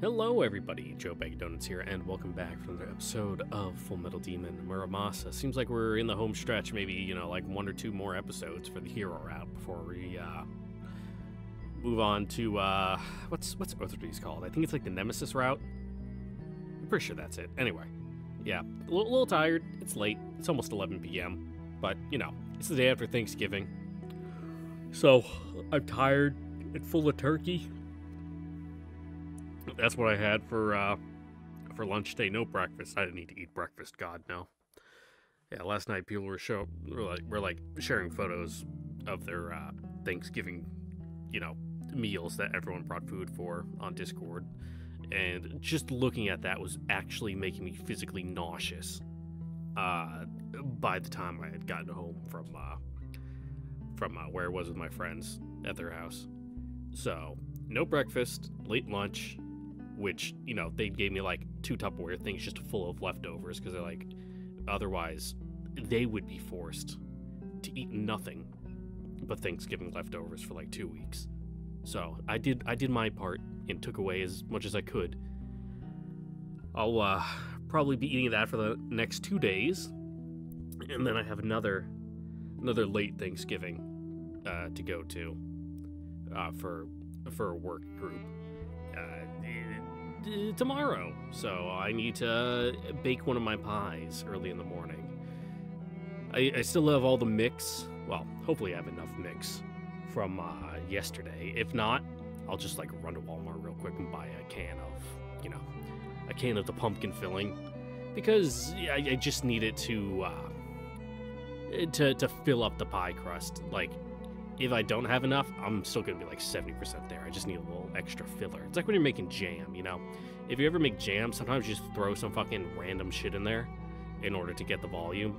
Hello, everybody. Joe Bag Donuts here, and welcome back for another episode of Full Metal Demon Muramasa. Seems like we're in the home stretch, maybe, you know, like one or two more episodes for the hero route before we uh, move on to, uh, what's what's Orthodox called? I think it's like the Nemesis route. I'm pretty sure that's it. Anyway, yeah, a little, little tired. It's late. It's almost 11 p.m., but, you know, it's the day after Thanksgiving. So, I'm tired and full of turkey that's what I had for uh, for lunch today. No breakfast. I didn't need to eat breakfast. God no. Yeah, last night people were show were like were like sharing photos of their uh, Thanksgiving, you know, meals that everyone brought food for on Discord, and just looking at that was actually making me physically nauseous. Uh, by the time I had gotten home from uh, from uh, where I was with my friends at their house, so no breakfast, late lunch, which you know they gave me like two Tupperware things just full of leftovers because they're like, otherwise they would be forced to eat nothing but Thanksgiving leftovers for like two weeks. So I did I did my part and took away as much as I could. I'll uh, probably be eating that for the next two days, and then I have another another late Thanksgiving uh, to go to uh, for for a work group uh, tomorrow. So I need to bake one of my pies early in the morning. I, I still have all the mix. Well, hopefully I have enough mix from uh, yesterday. If not, I'll just like run to Walmart real quick and buy a can of, you know, a can of the pumpkin filling because I, I just need it to uh, to to fill up the pie crust. Like if I don't have enough, I'm still gonna be like 70% there. I just need a little extra filler. It's like when you're making jam, you know? If you ever make jam, sometimes you just throw some fucking random shit in there in order to get the volume.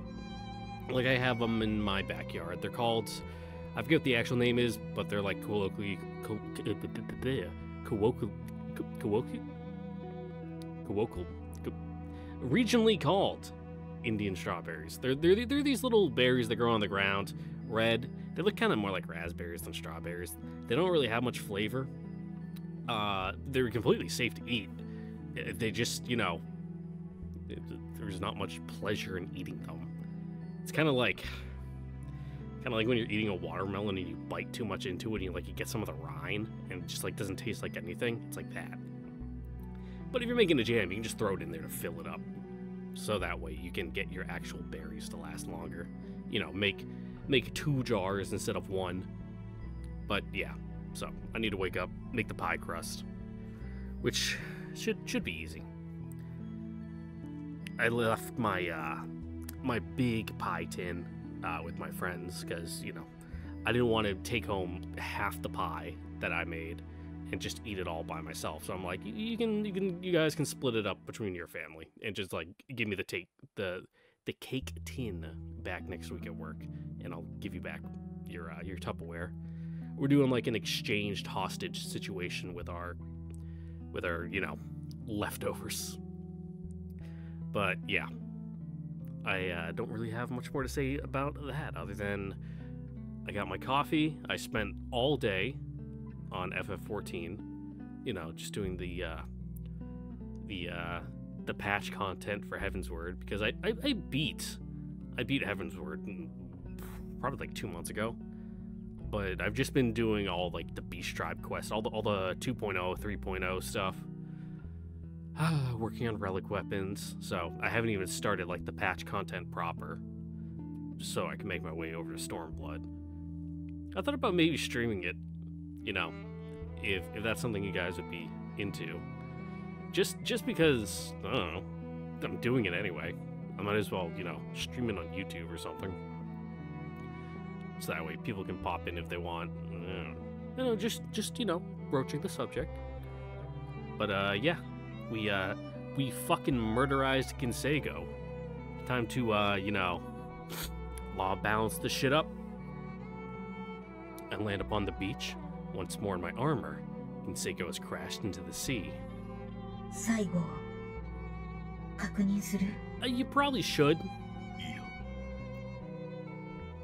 Like I have them in my backyard. They're called, I forget what the actual name is, but they're like colloquially, colloquial, colloquial, regionally called Indian strawberries. They're, they're, they're these little berries that grow on the ground, red, they look kind of more like raspberries than strawberries. They don't really have much flavor. Uh, they're completely safe to eat. They just, you know, there's not much pleasure in eating them. It's kind of like, kind of like when you're eating a watermelon and you bite too much into it and you like you get some of the rind and it just like doesn't taste like anything. It's like that. But if you're making a jam, you can just throw it in there to fill it up, so that way you can get your actual berries to last longer. You know, make make two jars instead of one. But yeah, so I need to wake up, make the pie crust, which should should be easy. I left my uh, my big pie tin uh, with my friends because you know I didn't want to take home half the pie that I made and just eat it all by myself. So I'm like, you can you can you guys can split it up between your family and just like give me the take the the cake tin back next week at work, and I'll give you back your uh, your Tupperware. We're doing like an exchanged hostage situation with our with our you know leftovers. But yeah, I uh, don't really have much more to say about that other than I got my coffee. I spent all day on FF14, you know, just doing the uh, the uh, the patch content for Heavensward because I, I, I beat I beat Heavensward probably like two months ago, but I've just been doing all like the Beast Tribe quests, all the all the 2.0, 3.0 stuff. Working on relic weapons, so I haven't even started like the patch content proper, so I can make my way over to Stormblood. I thought about maybe streaming it, you know, if if that's something you guys would be into. Just just because I don't know, I'm doing it anyway. I might as well, you know, stream it on YouTube or something. So that way people can pop in if they want. You know, just just you know, broaching the subject. But uh, yeah, we uh, we fucking murderized Ginseigo. Time to uh, you know, law balance the shit up and land upon the beach. Once more in my armor, Ginseigo has crashed into the sea. 最後確認する Uh, you probably should.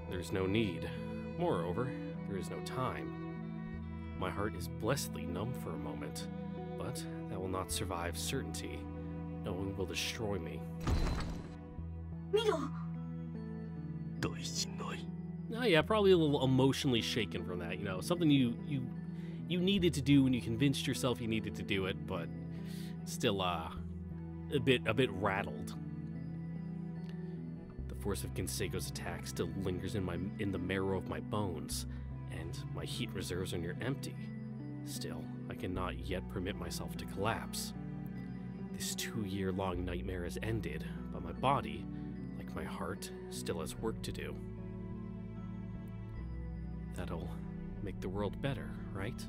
There's no need. Moreover, there is no time. My heart is blessedly numb for a moment, but that will will not survive certainty. Knowing will destroy me. ミロ大事ない Oh yeah, probably a little emotionally shaken from that. You know, something you you you needed to do when you convinced yourself you needed to do it, but still uh a bit a bit rattled. The force of Ginseigo's attack still lingers in my in the marrow of my bones, and my heat reserves are near empty. Still, I cannot yet permit myself to collapse. This two-year-long nightmare has ended, but my body, like my heart, still has work to do. That'll make the world better, right?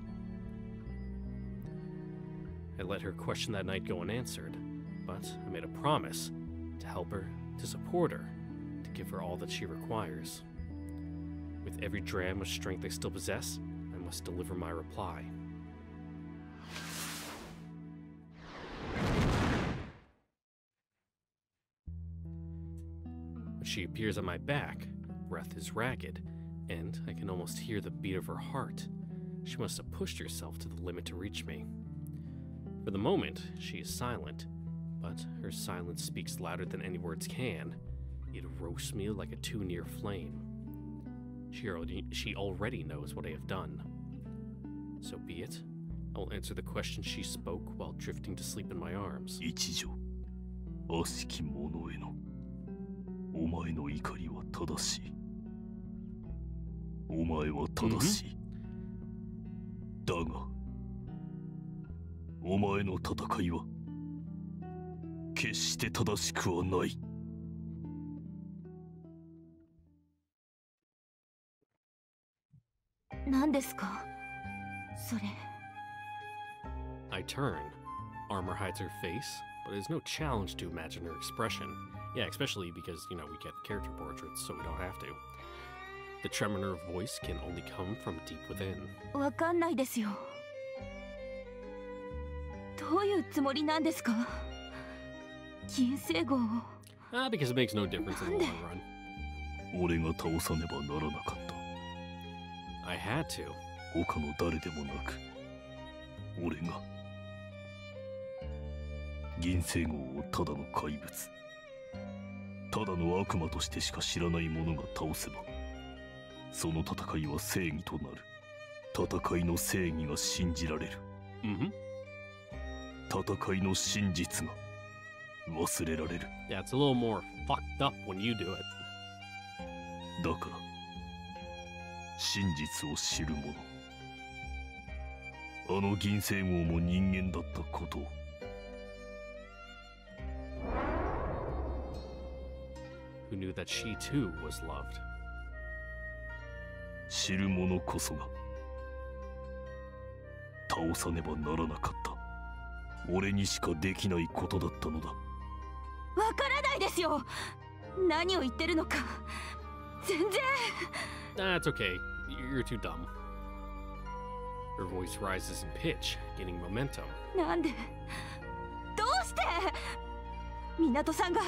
I let her question that night go unanswered, but I made a promise to help her, to support her, to give her all that she requires. With every dram of strength I still possess, I must deliver my reply. When she appears on my back, breath is ragged, and I can almost hear the beat of her heart. She must have pushed herself to the limit to reach me. For the moment, she is silent, but her silence speaks louder than any words can. It roasts me like a too near flame. She already, she already knows what I have done. So be it. I will answer the question she spoke while drifting to sleep in my arms. 一条悪しき者へのお前の怒りは正しいお前は正しい、だが お前の戦いは決して正しくはない 「何ですかそれ I turn. Armor hides her face, but it is no challenge to imagine her expression. Yeah, especially because, you know, we get character portraits, so we don't have to. The tremor in her voice can only come from deep within. わかんないですよ どういうつもりなんですか？金星号を。Ah, because it makes no difference in the long run. 俺が倒さねばならなかった。I had to. 他の誰でもなく。俺が。銀星号をただの怪物。ただの悪魔としてしか知らない者が倒せばその戦いは正義となる。戦いの正義が信じられる。Mm-hmm. 戦いの真実が忘れられる Yeah, it's a little more fucked up when you do it. だから真実を知る者あの銀星号も人間だったことを Who knew that she too was loved. 知る者こそが倒さねばならなかった俺にしかできないことだったのだ。わからないですよ。何を言ってるのか。全然。Nah, it's okay. You're too dumb. Her voice rises in pitch, gaining momentum. なんで。どうして。港さんが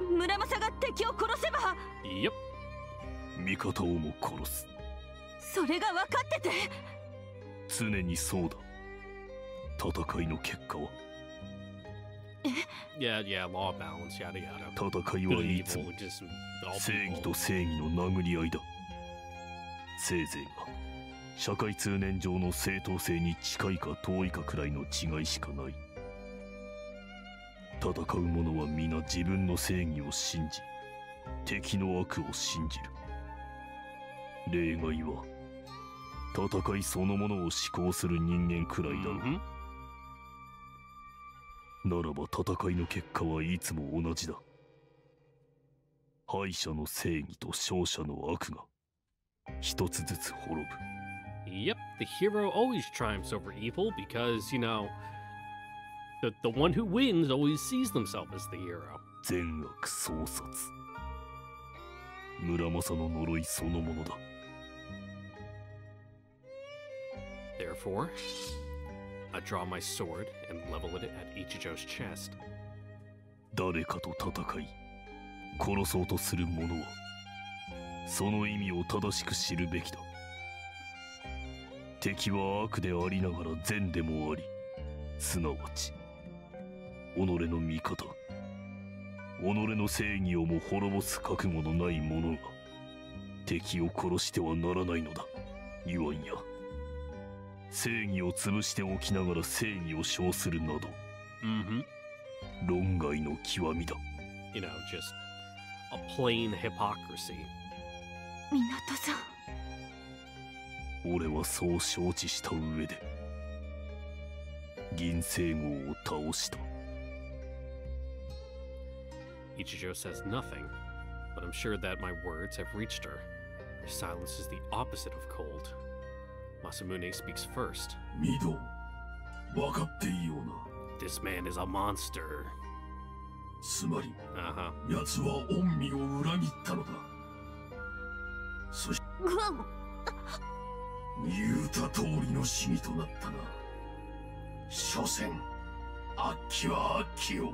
村正が敵を殺せば。Yep. 味方をも殺す。それが分かってて。常にそうだ戦いの結果は？Yeah, yeah, law of balance, yada yada. 戦いはいつも正義.と正義の殴り合いだせいぜいが社会通念上の正当性に近いか遠いかくらいの違いしかない戦う者は皆自分の正義を信じ敵の悪を信じる例外は戦いそのものを思考する人間くらいだろう Mhm. ならば戦いの結果はいつも同じだ敗者の正義と勝者の悪が一つずつ滅ぶ Yep, the hero always triumphs over evil because, you know, the, the one who wins always sees themselves as the hero. 善悪相殺村正の呪いそのものだ Therefore, I draw my sword and level it at Ichijo's chest. 誰かと戦い殺そうとする者はその意味を正しく知るべきだ。敵は悪でありながら善でもありすなわち己の味方。己の正義をも滅ぼす覚悟のない者が敵を殺してはならないのだ言わんや。正義を潰しておきながら正義を称するなど Mm-hmm. 論外の極みだ You know, just a plain hypocrisy. 港さん俺はそう承知した上で銀星号を倒した Ichijo says nothing, but I'm sure that my words have reached her. Her silence is the opposite of cold. Masamune speaks first. ミド分かっていいような This man is a monster. つまり Uh huh. 奴は恩義を裏切ったのだそしてうわ言うた通りの死にとなったな所詮悪鬼は悪鬼よ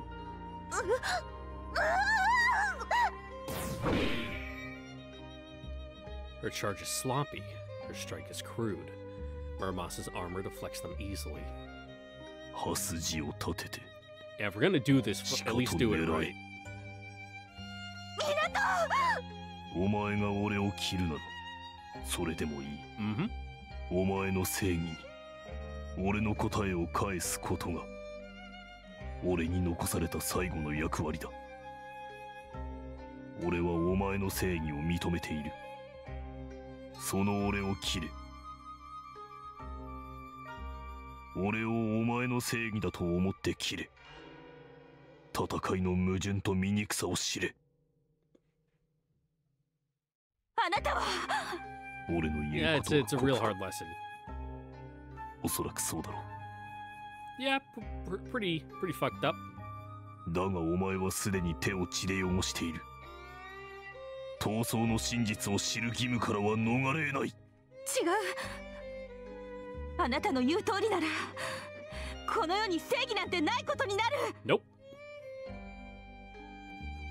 Her charge is sloppy, her strike is crude. Muramasa's armor deflects them easily. 刃筋を立てて Yeah, if we're gonna do this, at least do it right. お前が俺を切るならそれでもいい Mm-hmm. お前の正義に俺の答えを返すことが俺に残された最後の役割だ俺はお前の正義を認めているその俺を切れ俺をお前の正義だと思って切れ。戦いの矛盾と醜さを知れ。あなたは？俺の言 Yeah, う it's ことは it's a real hard lesson. おそらくそうだろう。Yeah, pretty pretty fucked up. だがお前はすでに手を血で汚している。闘争の真実を知る義務からは逃れない。違うあなたの言う通りならこの世に正義なんてないことになる。Nope.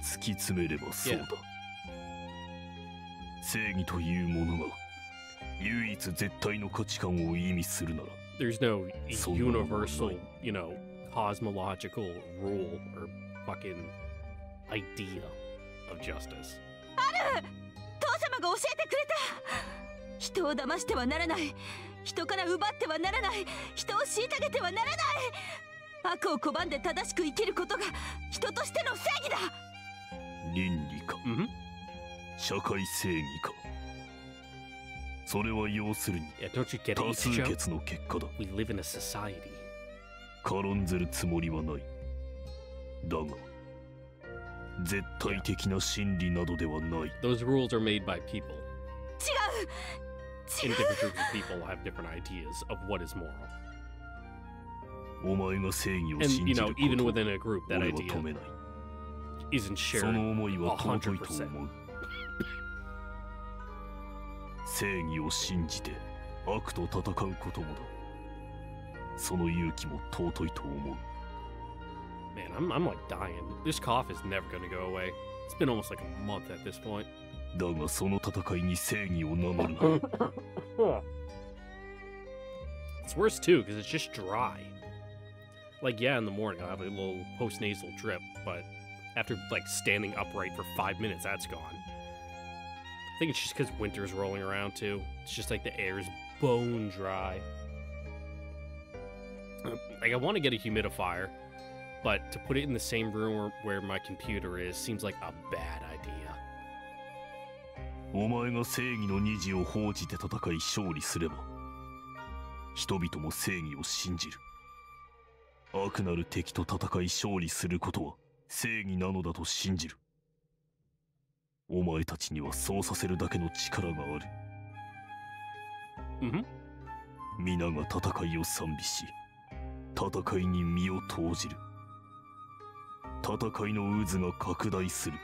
突き詰めればそうだ、正義というものが唯一絶対の価値観を意味するなら There's no universal, you know, cosmological rule or fucking idea of justice. 父様が教えてくれた！人を騙してはならない人から奪ってはならない人を虐げてはならない悪を拒んで正しく生きることが人としての正義だ倫理か Mm-hmm. 社会正義かそれは要するに多数?決の結果だ We live in a society. 軽んずるつもりはないだが絶対的な真理などではない Those rules are made by people. 違う And different groups of people have different ideas of what is moral. お前が正義を And 信 you じ know, るこ even と within a group, that 俺は idea 止めない isn't そ shared. の思いは尊いと100%思う正義を信じて悪と戦うこともだその勇気も尊いと思う Man, I'm, I'm like dying. This cough is never gonna go away. It's been almost like a month at this point. だがその戦いに正義を名乗るな It's worse too because it's just dry. Like, yeah, in the morning I'll have a little post nasal drip, but after like standing upright for five minutes, that's gone. I think it's just because winter's rolling around too. It's just like the air's bone dry. Uh, Like, I want to get a humidifier, but to put it in the same room where, where my computer is seems like a bad idea. お前が正義の虹を報じて戦い勝利すれば人々も正義を信じる。悪なる敵と戦い勝利することは正義なのだと信じる。お前たちにはそうさせるだけの力がある。Mm-hmm. 皆が戦いを賛美し戦いに身を投じる。戦いの渦が拡大する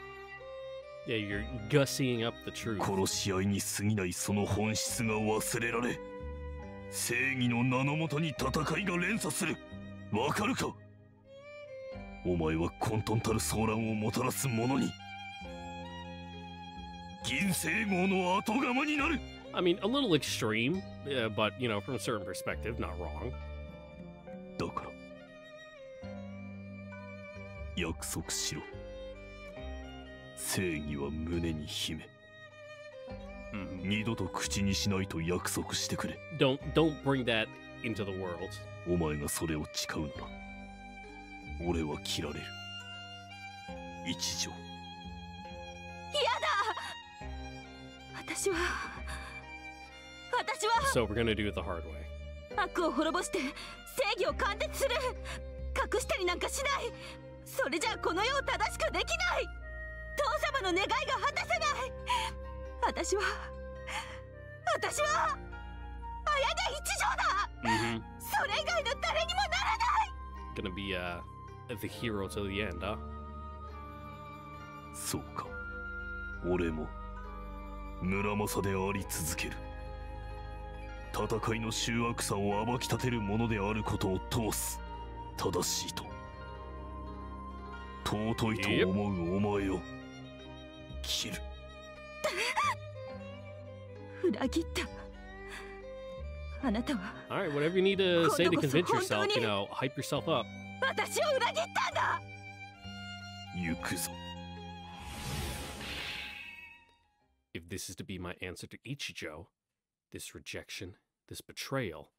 Yeah, you're gussying up the truth. 殺し合いに過ぎないその本質が忘れられ正義の名のもとに戦いが連鎖するわかるかお前は混沌たる騒乱をもたらす者に銀星号の後釜になる I mean, a little extreme, uh, but you know, from a certain perspective, not wrong. だから 約束しろ 正義は胸に秘め Mhm. 二度と口にしないと約束してくれ。Don't don't bring that into the world. お前がそれを誓うなら俺は切られる。一条。私は私は。So we're gonna do it the hard way. 悪を滅ぼして正義を貫徹する。隠したりなんかしない。それじゃあこの世を正しくできない父様の願いが果たせない。私は私は綾音一条だ。Mm-hmm. それ以外の誰にもならない。Gonna be uh the hero till the end, huh? そうか。俺も村正であり続ける。戦いの醜悪さを暴き立てるものであることを通す。正しいと。尊いと思うお前を切る裏切ったあなたは All right, whatever you need to say to Kondo-ko-so, convince yourself, you hontou ni- know, hype yourself up. 私を裏切ったんだ行くぞ If this is to be my answer to Ichijo, this rejection, this betrayal,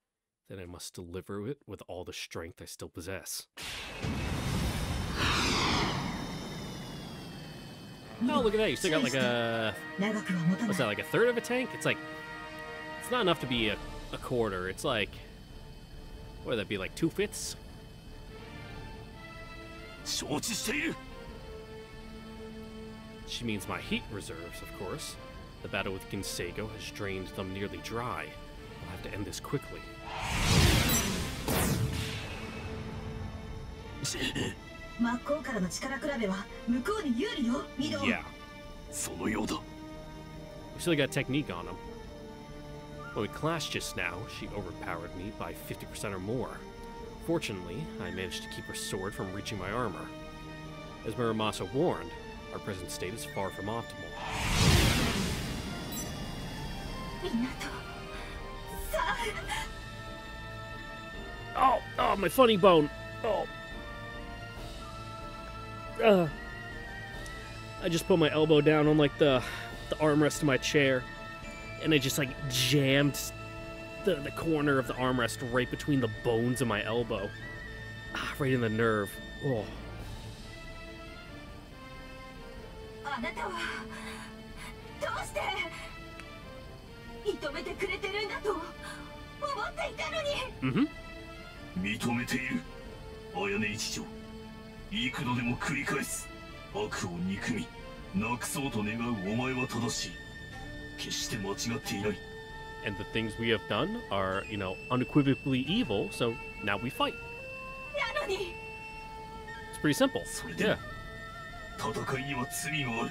then I must deliver it with all the strength I still possess. Oh, look at that. You still got like a... What's that, like a third of a tank? It's like... It's not enough to be a, a quarter. It's like... What would that be, like two-fifths? She means my heat reserves, of course. The battle with Ginseigo has drained them nearly dry. I'll have to end this quickly. 真っ向からの力比べは向こうに有利よミド Yeah. そのようだ We still got technique on him. When we clashed just now, she overpowered me by 50% or more. Fortunately, I managed to keep her sword from reaching my armor. As Muramasa warned, our present state is far from optimal. 港さあ Oh, oh, my funny bone. Oh. Uh. I just put my elbow down on like the the armrest of my chair, and I just like jammed the the corner of the armrest right between the bones of my elbow, ah, right in the nerve. Oh. あなたはどうして認めてくれてるんだと思っていたのに Mm-hmm. 認めている綾音一条 幾度でも繰り返す悪を憎みなくそうと願うお前は正しい決して間違っていない And the things we have done are, you know, unequivocally evil. So now we fight. なのに It's pretty simple. それで Yeah. 戦いには罪がある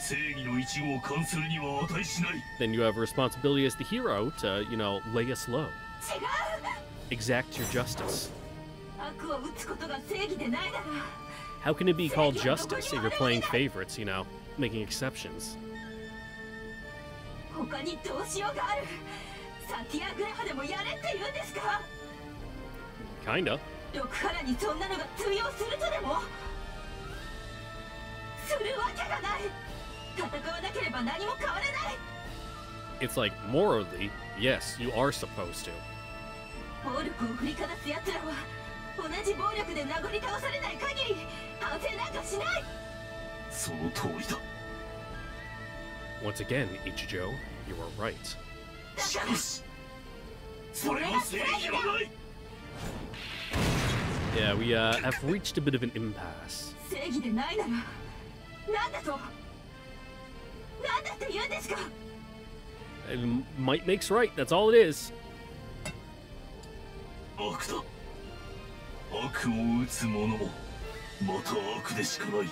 正義の一語を冠するには値しない Then you have a responsibility as the hero to, you know, lay us low, 違う exact your justice. How can it be called justice if you're playing favorites, you know, making exceptions? Kinda. It's like, morally, yes, you are supposed to. 暴力を振りかざす奴らは同じ暴力で殴り倒されない限り反省なんかしないその通りだ Once again, Ichijo, you are right. しかしそれは正義はない Yeah, we uh, have reached a bit of an impasse. 正義でないならなんだとなんだって言うんですか And might makes right, that's all it is. 悪だ 悪を打つ者もまた悪でしかないい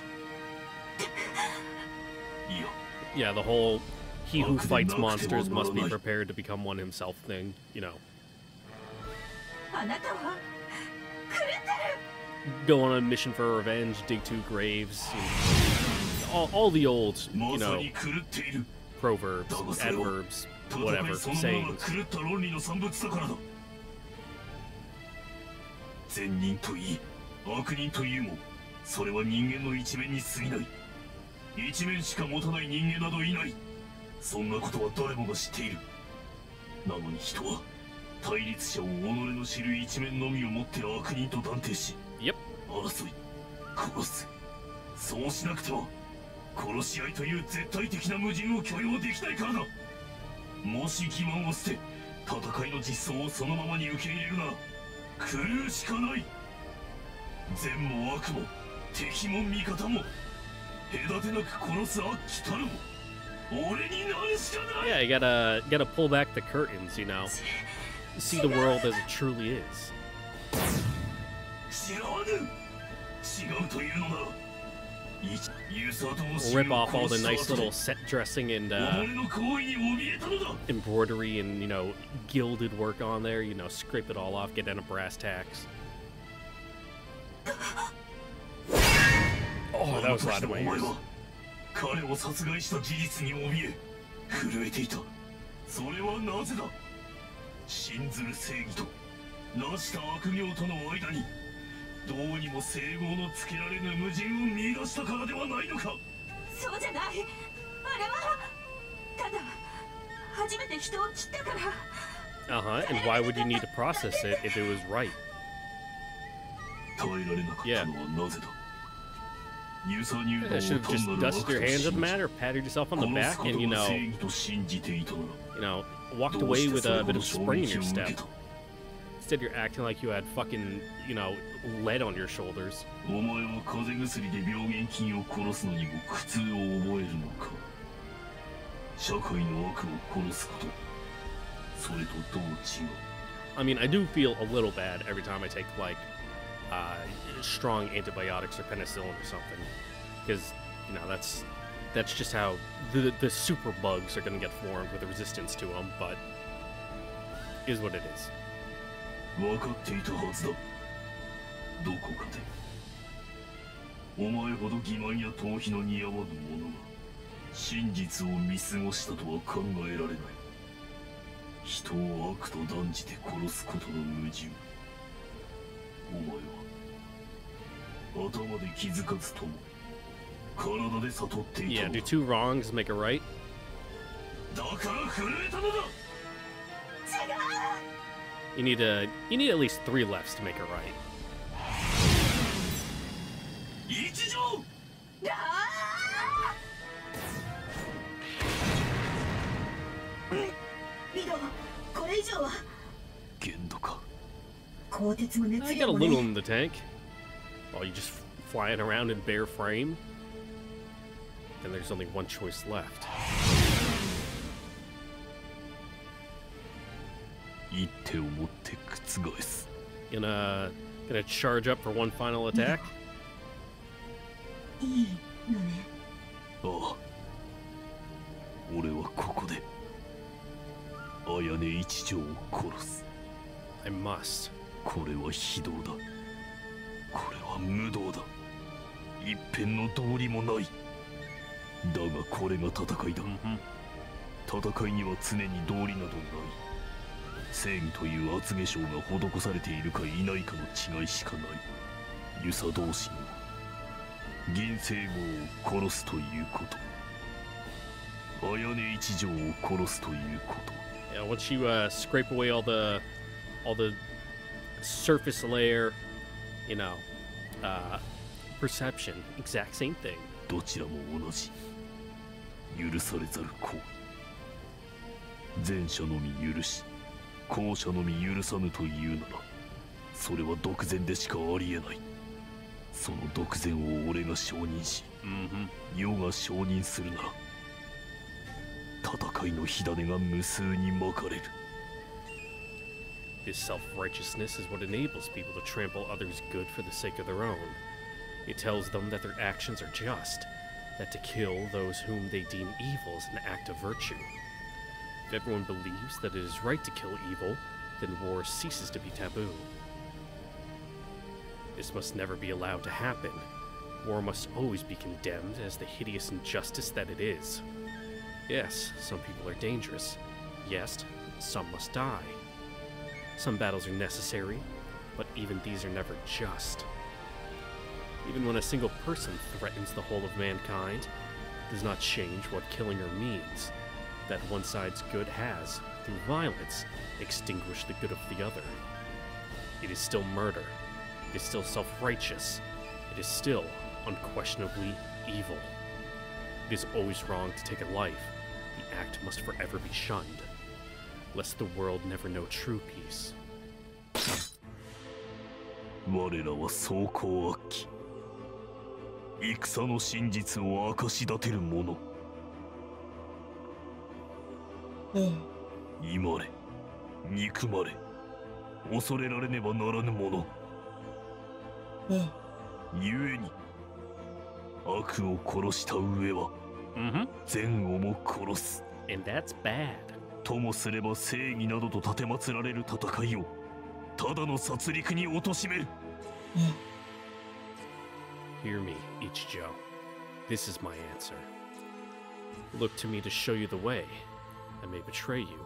や Yeah, the whole he who How could fights it not monsters be must be one prepared to become one himself thing, you know. あなたは狂ってる Go on a mission for revenge, dig two graves, you know, all, all the old, you まさ know, に狂っている proverbs, Double zero. adverbs, 戦 whatever, いそのもの sayings. 善人といい悪人とい。うもそれは人間の一面に過ぎない。一面しか持たない人間などいない。そんなことは誰もが知っている。なのに人は対立者を己の知る一面のみを持って悪人と断定し Yep. 争い殺すそうしなくては殺し合いという絶対的な矛盾を許容できないからだ。もし欺瞞を捨て戦いの実相をそのままに受け入れるなら狂うしかない善も悪も敵も味方も隔てなく殺す悪鬼たるも Yeah, you gotta gotta pull back the curtains, you know. See the world as it truly is. We'll 死 rip を off all 殺 the した nice 後 little で set dressing and uh, 己の行為に怯えたのだ embroidery and you know gilded work on there. You know, scrape it all off, get down to brass tacks. Oh, that was loud in my あの時のお前 ears. は彼を殺害した事実に怯え震えていたそれはなぜだ信ずる正義と成した悪行との間に どうにも整合のつけられぬ矛盾を見出したからではないのかそうじゃないあれはただ初めて人を切ったから Uh huh. And why would you need to process it if it was right? 耐えられなかったのはなぜだ You 道 should を have just dusted 悪 your と hands 信 up the じ matter, patted yourself on the back, こ and と you が know, you know, walked away with a ほ bit ど of 衝 spring in 撃 your step. Instead, you're acting like you had fucking, you know, lead on your shoulders. I mean, I do feel a little bad every time I take, like, uh, strong antibiotics or penicillin or something. Because, you know, that's that's just how the, the super bugs are going to get formed with a resistance to them, but is what it is. 分かっていたはずだ。どこかで。お前ほど欺瞞や逃避の似合わぬ者が真実を見過ごしたとは考えられない。人を悪と断じて殺すことの矛盾。お前は頭で気づかずとも体で悟っていた Yeah, の do だ two wrongs make a right? だから震えたのだ You need a you need at least three lefts to make it right. I got a little in the tank. Oh, you just flying around in bare frame? And there's only one choice left. 一手を持って覆す。Gonna gonna charge up for one final attack? いいのねああ俺はここで綾音一条を殺す。I must. これは非道だ。これは無道だ。一辺の道理もない。だがこれが戦いだ。Mm-hmm. 戦いには常に道理などない正義という厚化粧が施されているかいないかの違いしかない遊佐同心は銀星号を殺すということ綾音一条を殺すということ Yeah, once you uh, scrape away all the all the surface layer, you know, uh, perception, exact same thing. どちらも同じ許されざる行為前者のみ許し後者のみ許さぬというならそれは独善でしかありえないその独善を俺が承認し Mm-hmm. 世が承認するなら戦いの火種が無数に巻かれる This self righteousness is what enables people to trample others' good for the sake of their own. It tells them that their actions are just, that to kill those whom they deem evil is an act of virtue. If everyone believes that it is right to kill evil, then war ceases to be taboo. This must never be allowed to happen. War must always be condemned as the hideous injustice that it is. Yes, some people are dangerous. Yes, some must die. Some battles are necessary, but even these are never just. Even when a single person threatens the whole of mankind, it does not change what killing her means That one side's good has, through violence, extinguished the good of the other. It is still murder. It is still self righteous. It is still unquestionably evil. It is always wrong to take a life. The act must forever be shunned, lest the world never know true peace. 我らは装甲悪鬼戦の真実を明かし立てる者 忌まれ憎まれ恐れられねばならぬもの。うん故に悪を殺した上は、うん、善をも殺す。And that's bad. ともすれば正義などと立てまつられる戦いをただの殺戮に貶としめる、うん、Hear me, Ichijo. This is my answer. Look to me to show you the way. I may betray you,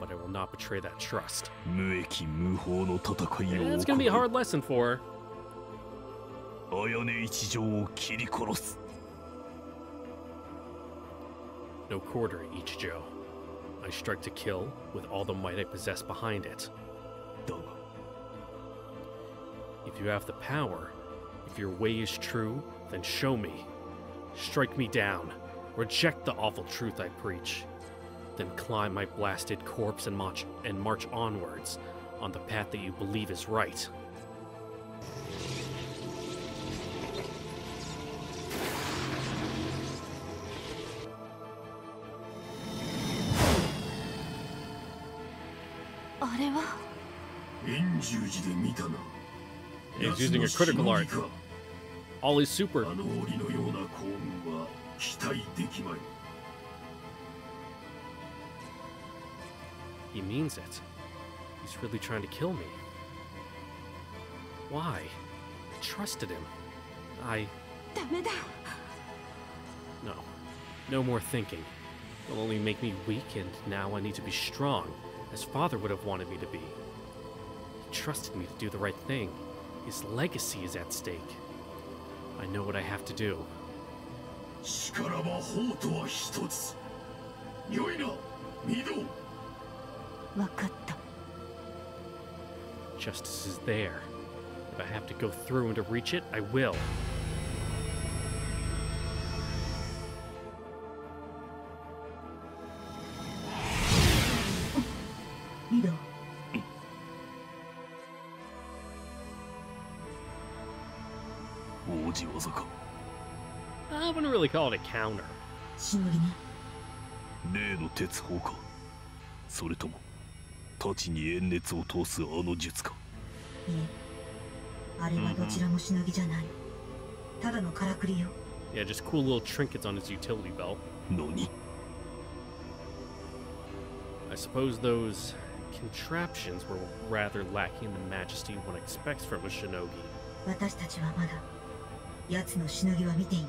but I will not betray that trust. Yeah, eh, it's gonna be a hard lesson for her. No quarter, Ichijo. I strike to kill with all the might I possess behind it. If you have the power, if your way is true, then show me. Strike me down. Reject the awful truth I preach. Then climb my blasted corpse and march, and march onwards on the path that you believe is right. He's using a critical arc. All is super. He means it. He's really trying to kill me. Why? I trusted him. I. ダメだ No. No more thinking. It'll only make me weak, and now I need to be strong, as father would have wanted me to be. He trusted me to do the right thing. His legacy is at stake. I know what I have to do. しからば法とは一つよいな御堂分かった Justice is there. If I have to go through and to reach it, I will. ミド王子技か I wouldn't really call it a counter. しのぎね例の鉄砲かそれとも 太刀に煙熱を通すあの術かいえあれはどちらもしのぎじゃないただのからくりよ Yeah, just cool little trinkets on his utility belt. 何 I suppose those contraptions were rather lacking in the majesty one expects from a shinogi. 私たちはまだ奴のしのぎは見ていな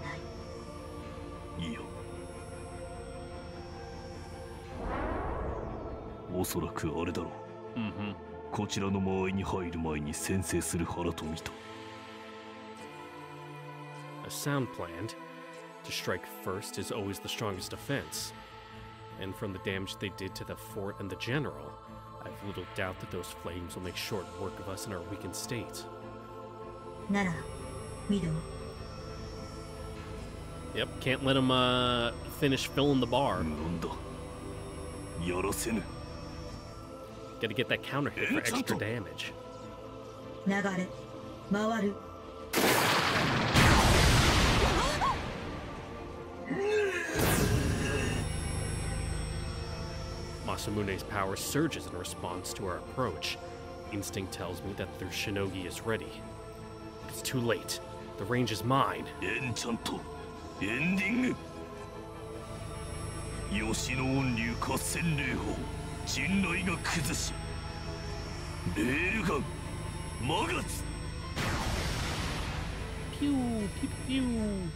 いいやおそらくあれだろう Mm-hmm. こちらの間合いに入る前に先制する腹と見た A sound planned. To strike first is always the strongest defense. And from the damage they did to the fort and the general, I've little doubt that those flames will make short work of us in our weakened state. ならミド Yep, can't let him uh, finish filling the bar. 無論だやらせぬ Gotta get that counter hit for extra damage. 流れ回る Masamune's power surges in response to our approach. Instinct tells me that their shinogi is ready. It's too late. The range is mine. エンチャントエンディング吉野音流合戦霊砲 人類が崩しレールガンマガツピューピュピュー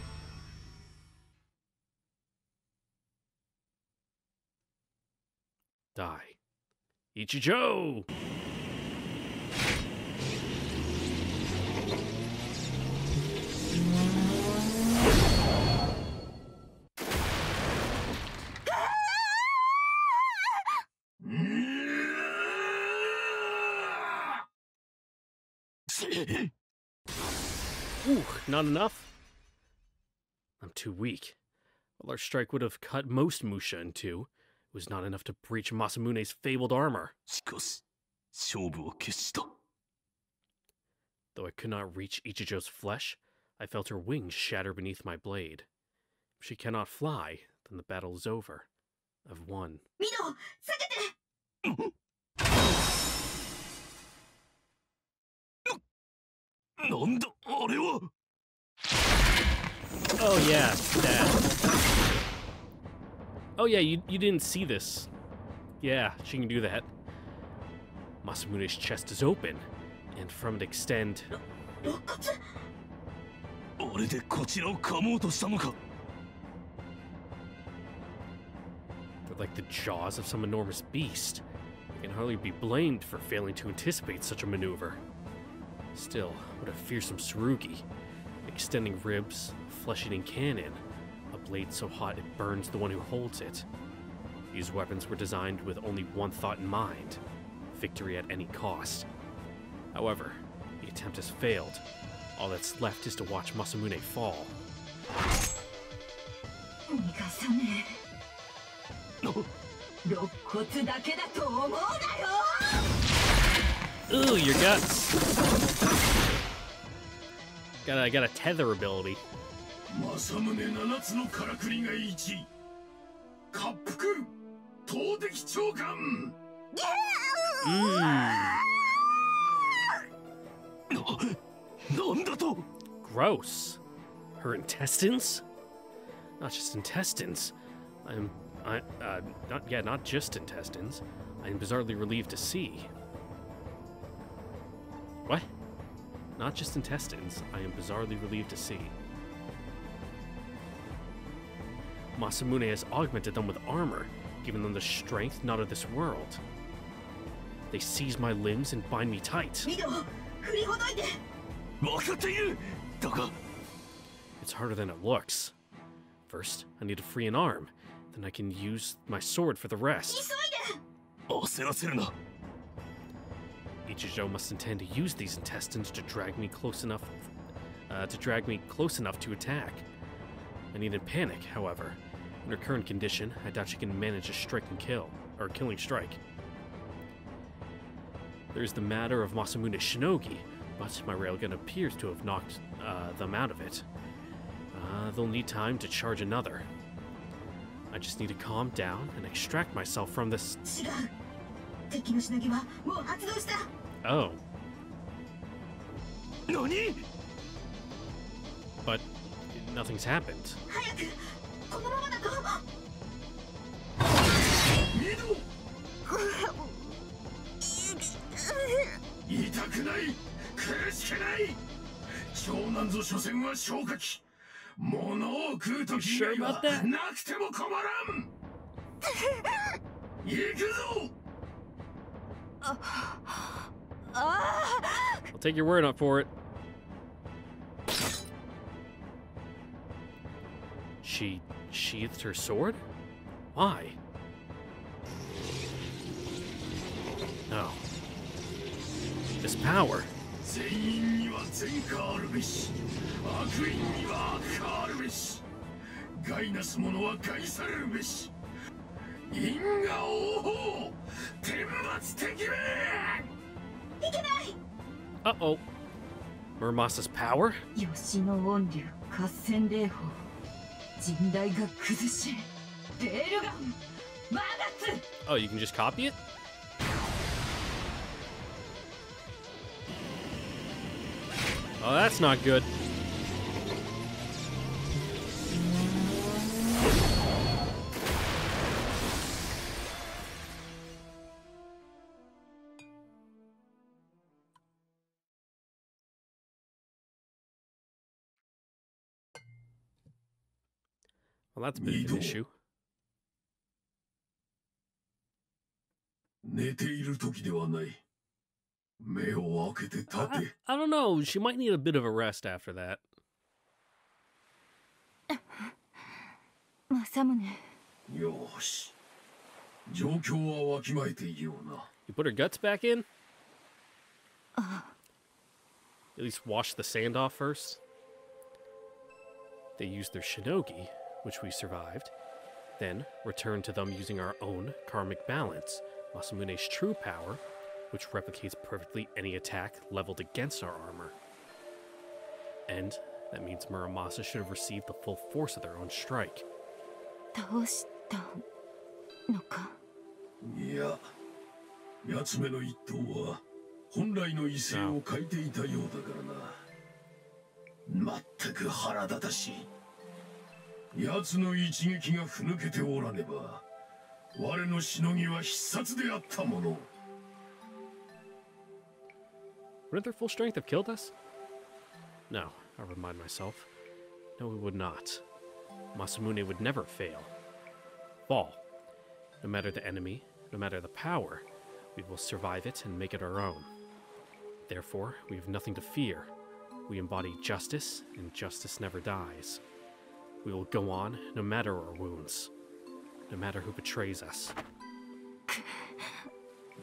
Ooh, not enough? I'm too weak. While our strike would have cut most Musha in two, it was not enough to breach Masamune's fabled armor. Though I could not reach Ichijo's flesh, I felt her wings shatter beneath my blade. If she cannot fly, then the battle is over. I've won. Mino, Oh yeah, that. Oh yeah, you, you didn't see this. Yeah, she can do that. Masamune's chest is open, and from it extend... They're like the jaws of some enormous beast. I can hardly be blamed for failing to anticipate such a maneuver. Still, what a fearsome tsurugi. Extending ribs, flesh-eating cannon, a blade so hot it burns the one who holds it. These weapons were designed with only one thought in mind, victory at any cost. However, the attempt has failed. All that's left is to watch Masamune fall. Omika-sane... ろ、肋骨だけだと思うなよ Ooh, your guts. Got a got a tether ability. Mm. Gross. Her intestines? Not just intestines. I'm I uh not yeah, not just intestines. I am bizarrely relieved to see. What? Not just intestines, I am bizarrely relieved to see. Masamune has augmented them with armor, giving them the strength not of this world. They seize my limbs and bind me tight. It's harder than it looks. First, I need to free an arm, then I can use my sword for the rest. Ichijo must intend to use these intestines to drag me close enough uh, to drag me close enough to attack. I need to panic, however. In her current condition, I doubt she can manage a strike and kill, or a killing strike. There's the matter of Masamune Shinogi, but my railgun appears to have knocked uh, them out of it. Uh, they'll need time to charge another. I just need to calm down and extract myself from this. 敵のしのぎはもう発動した。Oh, 何 but nothing's happened. 早くこのままだと。痛くない。苦しくない。長男ぞ所詮は消化器。物を食う?なくても困らん。行くぞ I'll take your word up for it. She sheathed her sword? Why? No. This power. Uh-oh. Muramasa's power? Yoshino Kassen Jindai ga kuzushi Magatsu Oh, you can just copy it? Oh, that's not good. Well, that's a bit of an Needle. issue. 寝ている時ではない目を開けて立 I, て I don't know. She might need a bit of a rest after that. 政宗よし状況はわきまえていような You put her guts back in? at least wash the sand off first. They used their shinogi, which we survived, then returned to them using our own karmic balance, Masamune's true power, which replicates perfectly any attack leveled against our armor. And that means Muramasa should have received the full force of their own strike. 倒したのかいや奴めの一頭は本来の威勢を欠いていたようだからなまったく腹立たしい 奴の一撃がふぬけておらねば我のしのぎは必殺であったもの Wouldn't their full strength have killed us? No, I remind myself. No, it would not. Masamune would never fail. Fall. No matter the enemy, no matter the power, we will survive it and make it our own. Therefore, we have nothing to fear. We embody justice, and justice never dies. We will go on no matter our wounds, no matter who betrays us.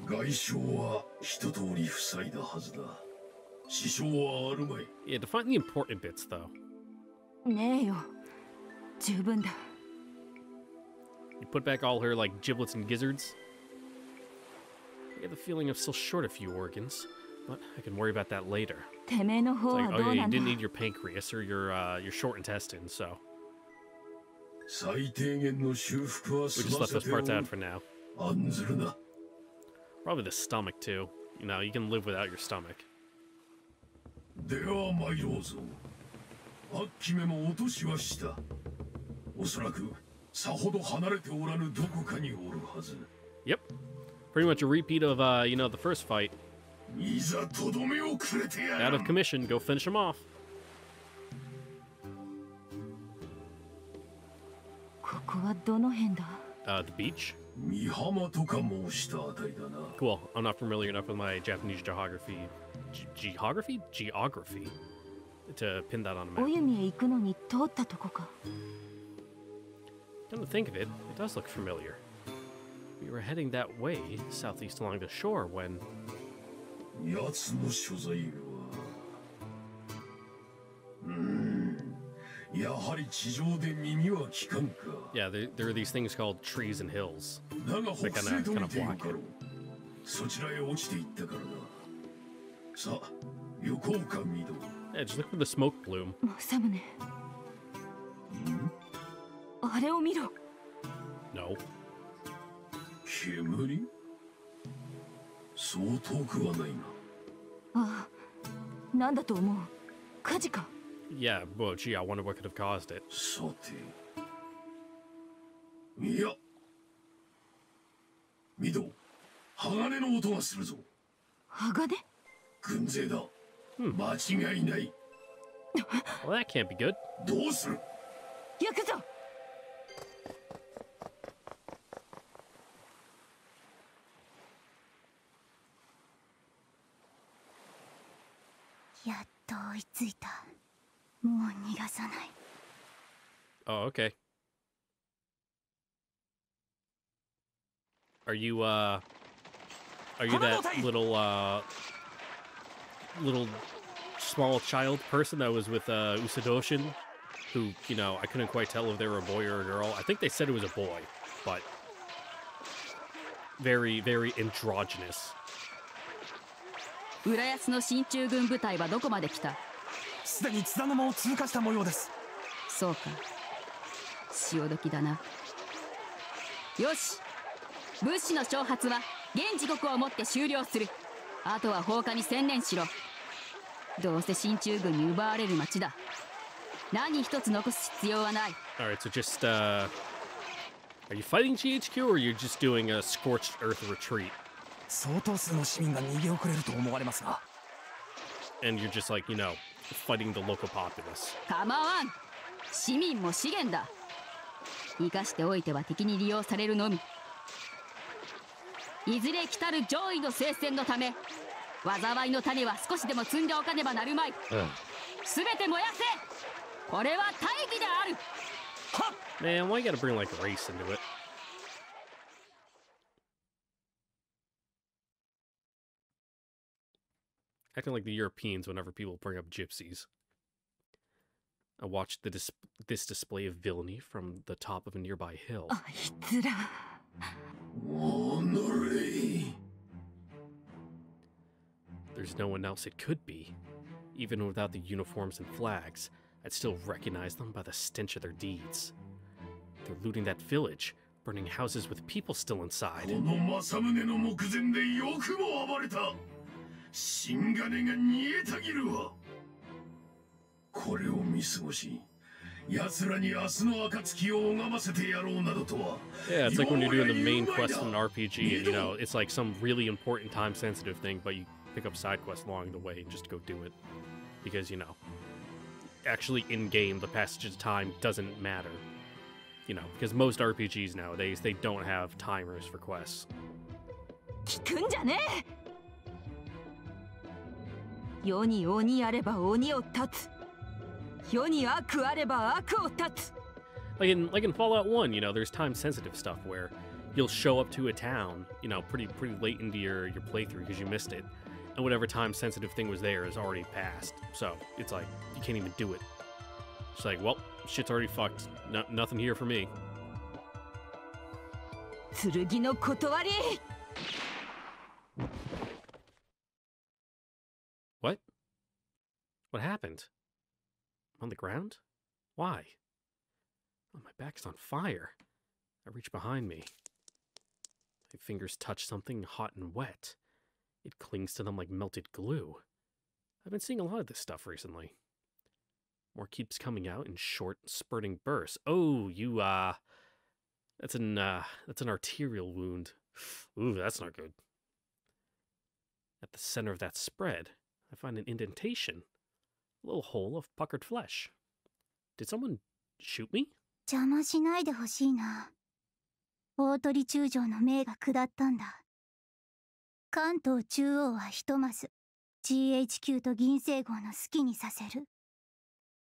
外傷は一通り塞いだはずだ支障はあるまい Yeah, to find the important bits, though. ねえよ十分だ You put back all her, like, giblets and gizzards. I get the feeling I'm still short a few organs, but I can worry about that later. てめえの It's 方 like, は oh ど yeah, う you なんだ didn't need your pancreas or your, uh, your short intestine, so 最低限の修復は We just left those parts out for now. Probably the stomach, too. You know, you can live without your stomach. Yep. Pretty much a repeat of, uh, you know, the first fight. Out of commission, go finish him off. ここはどの辺だ Uh, the beach. 美浜とか申したあたりだな Cool. I'm not familiar enough with my Japanese geography. Ge- geography? Geography. To pin that on a お map. 弓へ行くのに通ったとこか Come to think of it, it does look familiar. We were heading that way, southeast along the shore, when. 奴 Yeah, there, there are these things called trees and hills. だが北 Like on a- 西と kind 見 of ている block. かろうそちらへ落ちていったからなさあ行こうかミド Yeah, just look for the smoke plume. 政宗あれを見ろ No. 煙そう遠くはないなああなんだと思う火事か Yeah, well, gee, I wonder what could have caused it. さていやミド鋼の音がするぞ鋼軍勢だ、間違いない Well, that can't be good. どうする行くぞやっと追いついた もう逃がさない Oh, okay. Are you, uh. Are you that little, uh. Little small child person that was with, uh, Usadoshin? Who, you know, I couldn't quite tell if they were a boy or a girl. I think they said it was a boy, but. Very, very androgynous. 浦安の進駐軍部隊はどこまで来た すでに津田沼を通過した模様です。そうか。潮時だな。よし。物資の挑発は現時刻をもって終了する。あとは放火に専念しろ。どうせ進駐軍に奪われる町だ。何一つ残す必要はない。Alright, so just, uh. Are you fighting GHQ or are you just doing a scorched earth retreat? 相当数の市民が逃げ遅れると思われますが。And you're just like, you know, fighting the local populace. 構わん市民も資源だ。生かしておいては敵に利用されるのみ。いずれ来たる上位の聖戦のため災いの種は少しでも積んでおかねばなるまい。全て燃やせ!これは大義である! Man, why you gotta bring like race into it? acting like the Europeans whenever people bring up gypsies. I watched dis- this display of villainy from the top of a nearby hill. Oh, There's no one else it could be. Even without the uniforms and flags, I'd still recognize them by the stench of their deeds. They're looting that village, burning houses with people still inside. の政宗の目前でよくも暴れた新金が煮えたぎるわこれを見過ごし奴らに明日の暁を拝ませてやろうなどとは Yeah, it's like when you're doing the main quest in an RPG, and you know, it's like some really important time sensitive thing, but you pick up side quests along the way and just go do it. Because, you know, actually in game, the passage of time doesn't matter. You know, because most RPGs nowadays, they don't have timers for quests. 聞くんじゃねえ 世に鬼あれば鬼を断つ世に悪あれば悪を断つ Like in like in Fallout 1, you know, there's time sensitive stuff where you'll show up to a town, you know, pretty pretty late into your, your playthrough because you missed it. And whatever time sensitive thing was there is already passed. So it's like you can't even do it. It's like, well, shit's already fucked. No, nothing here for me. 剣の断り What? What happened? On the ground? Why? Oh, my back's on fire. I reach behind me. My fingers touch something hot and wet. It clings to them like melted glue. I've been seeing a lot of this stuff recently. More keeps coming out in short, spurting bursts. Oh, you, uh. That's an, uh. That's an arterial wound. Ooh, that's not good. At the center of that spread, I find an indentation. A little hole of puckered flesh. Did someone shoot me? 邪魔しないでほしいな大鳥中将の命が下ったんだ関東中央はひとまず GHQ と銀星号の好きにさせる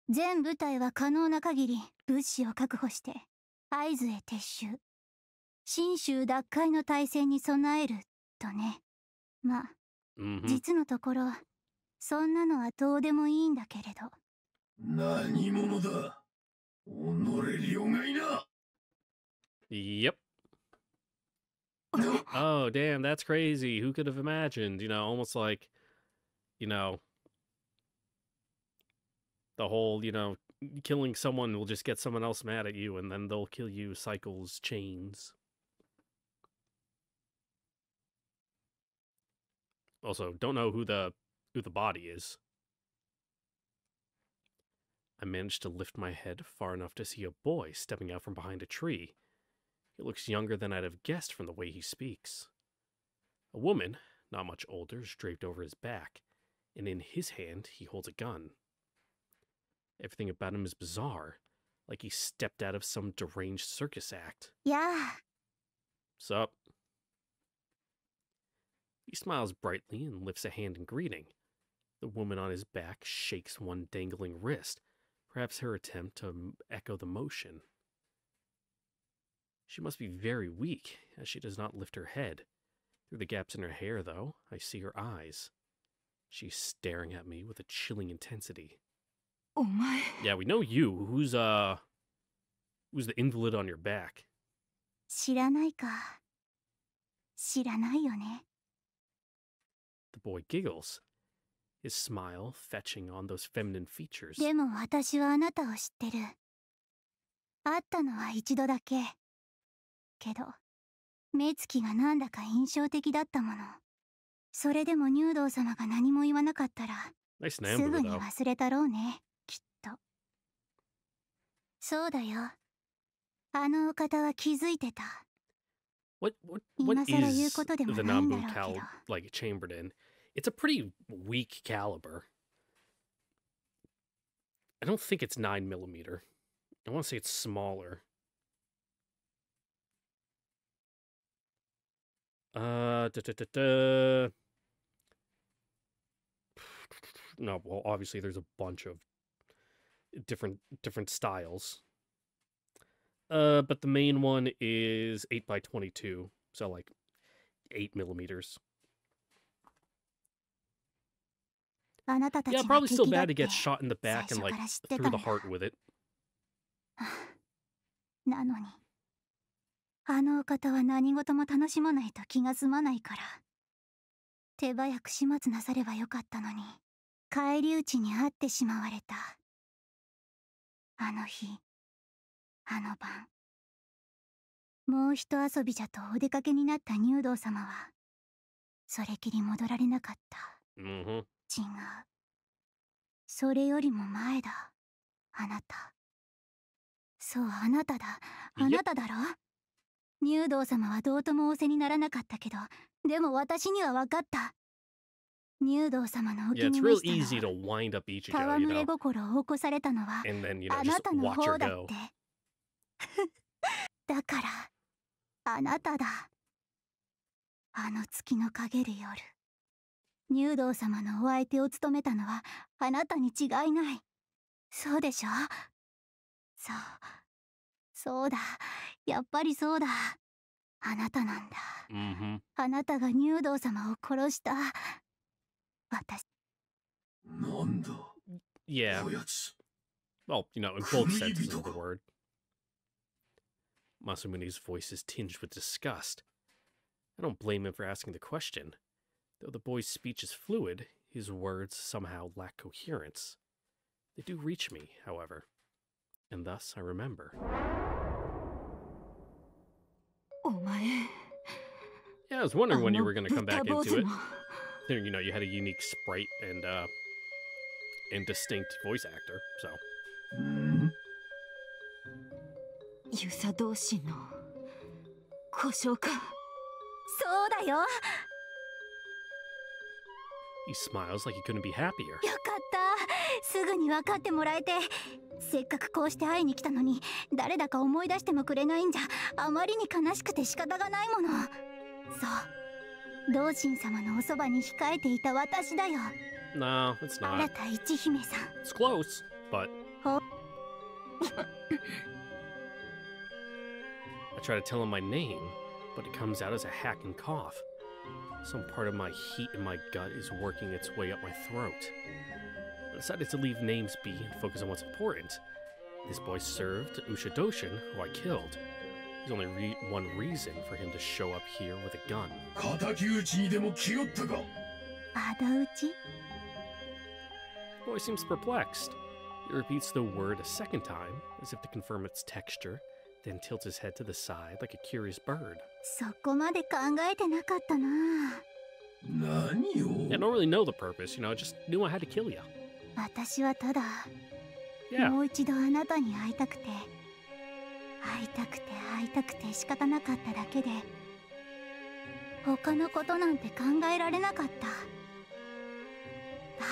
全部隊は可能な限り物資を確保して会津へ撤収信州奪回の大戦に備えるとねまあ Mm-hmm. 実のところそんなのはどうでもいいんだけれど何者だ己両替な Yep. oh, damn, that's crazy. Who could have imagined? You know, almost like, you know, the whole, you know, killing someone will just get someone else mad at you and then they'll kill you cycles chains. Also, don't know who the who the body is. I managed to lift my head far enough to see a boy stepping out from behind a tree. He looks younger than I'd have guessed from the way he speaks. A woman, not much older, is draped over his back, and in his hand he holds a gun. Everything about him is bizarre, like he stepped out of some deranged circus act. Yeah. Sup? He smiles brightly and lifts a hand in greeting. The woman on his back shakes one dangling wrist, perhaps her attempt to m- echo the motion. She must be very weak, as she does not lift her head. Through the gaps in her hair, though, I see her eyes. She's staring at me with a chilling intensity. お前 Yeah, we know you. Who's, uh. Who's the invalid on your back? 知らないか知らないよね The boy giggles, his smile fetching on those feminine features. でも私はあなたを知ってる会ったのは一度だけけど目つきがなんだか印象的だったものそれでも入道様が何も言わなかったら Nice す Nambu, ぐに though. 忘れたろうねきっとそうだよあのお方は気づいてた What what 今 what 更言う is ことでも the ないんだ Nambu ろうけ cal ど like chambered in? It's a pretty weak caliber. I don't think it's nine millimeter. I want to say it's smaller. Uh, da, da, da, no. Well, obviously, there's a bunch of different different styles. Uh, but the main one is eight by twenty-two, so like eight millimeters. Yeah, が probably still 敵だ bad っ to て get shot in the back and 最初 like から知ってた through ん the だ heart with it. なのにあのお方は何事も楽しまないと気が済まないから手早く始末なさればよかったのに返り討ちに遭ってしまわれたあの日あの晩もう一遊びじゃとお出かけになった入道様はそれきり戻られなかった Mm-hmm. 違うそれよりも前だ。あなた。そうあなただ。あなただろ？入道様はどうとも仰せにならなかったけどでも私には分かった。入道様のお気に召したの戯れ心を起こされたのはあなたの方だっ.て。だからあなただ。あの月の陰る夜入道様のお相手を務めたのはあなたに違いないそうでしょそうそうだやっぱりそうだあなたなんだ Mm-hmm. あなたが入道様を殺した私なんだ Yeah. Well, you know, in both senses of the word. Masamune's voice is tinged with disgust. I don't blame him for asking the question. Though the boy's speech is fluid, his words somehow lack coherence. They do reach me, however, and thus I remember. Yeah, I was wondering when you were going to come back into it. Considering, you know, you had a unique sprite and, uh, and distinct voice actor, so. Mm -hmm. he smiles like he couldn't be happier. かったすぐに分かってもらえてせっかくこうして会いに来たのに誰だか思い出してもくれないんじゃあまりに悲しくて仕方がないものそう同心様のおそばに控えていた私だよ No, it's 新 not. た一姫さん It's close, but Oh. I try to tell him my name, but it comes out as a hacking cough. Some part of my heat in my gut is working its way up my throat. I decided to leave names be and focus on what's important. This boy served Ushidoshin, who I killed. There's only re one reason for him to show up here with a gun. Adauchi? Boy seems perplexed. He repeats the word a second time, as if to confirm its texture, then tilts his head to the side like a curious bird. そこまで考えてなかったな。何を I don't really know the purpose, you know, I just knew I had to kill you. 私はただ Yeah, もう一度あなたに会いたくて会いたくて会いたくて仕方なかっただけで他のことなんて考えられなかった。だ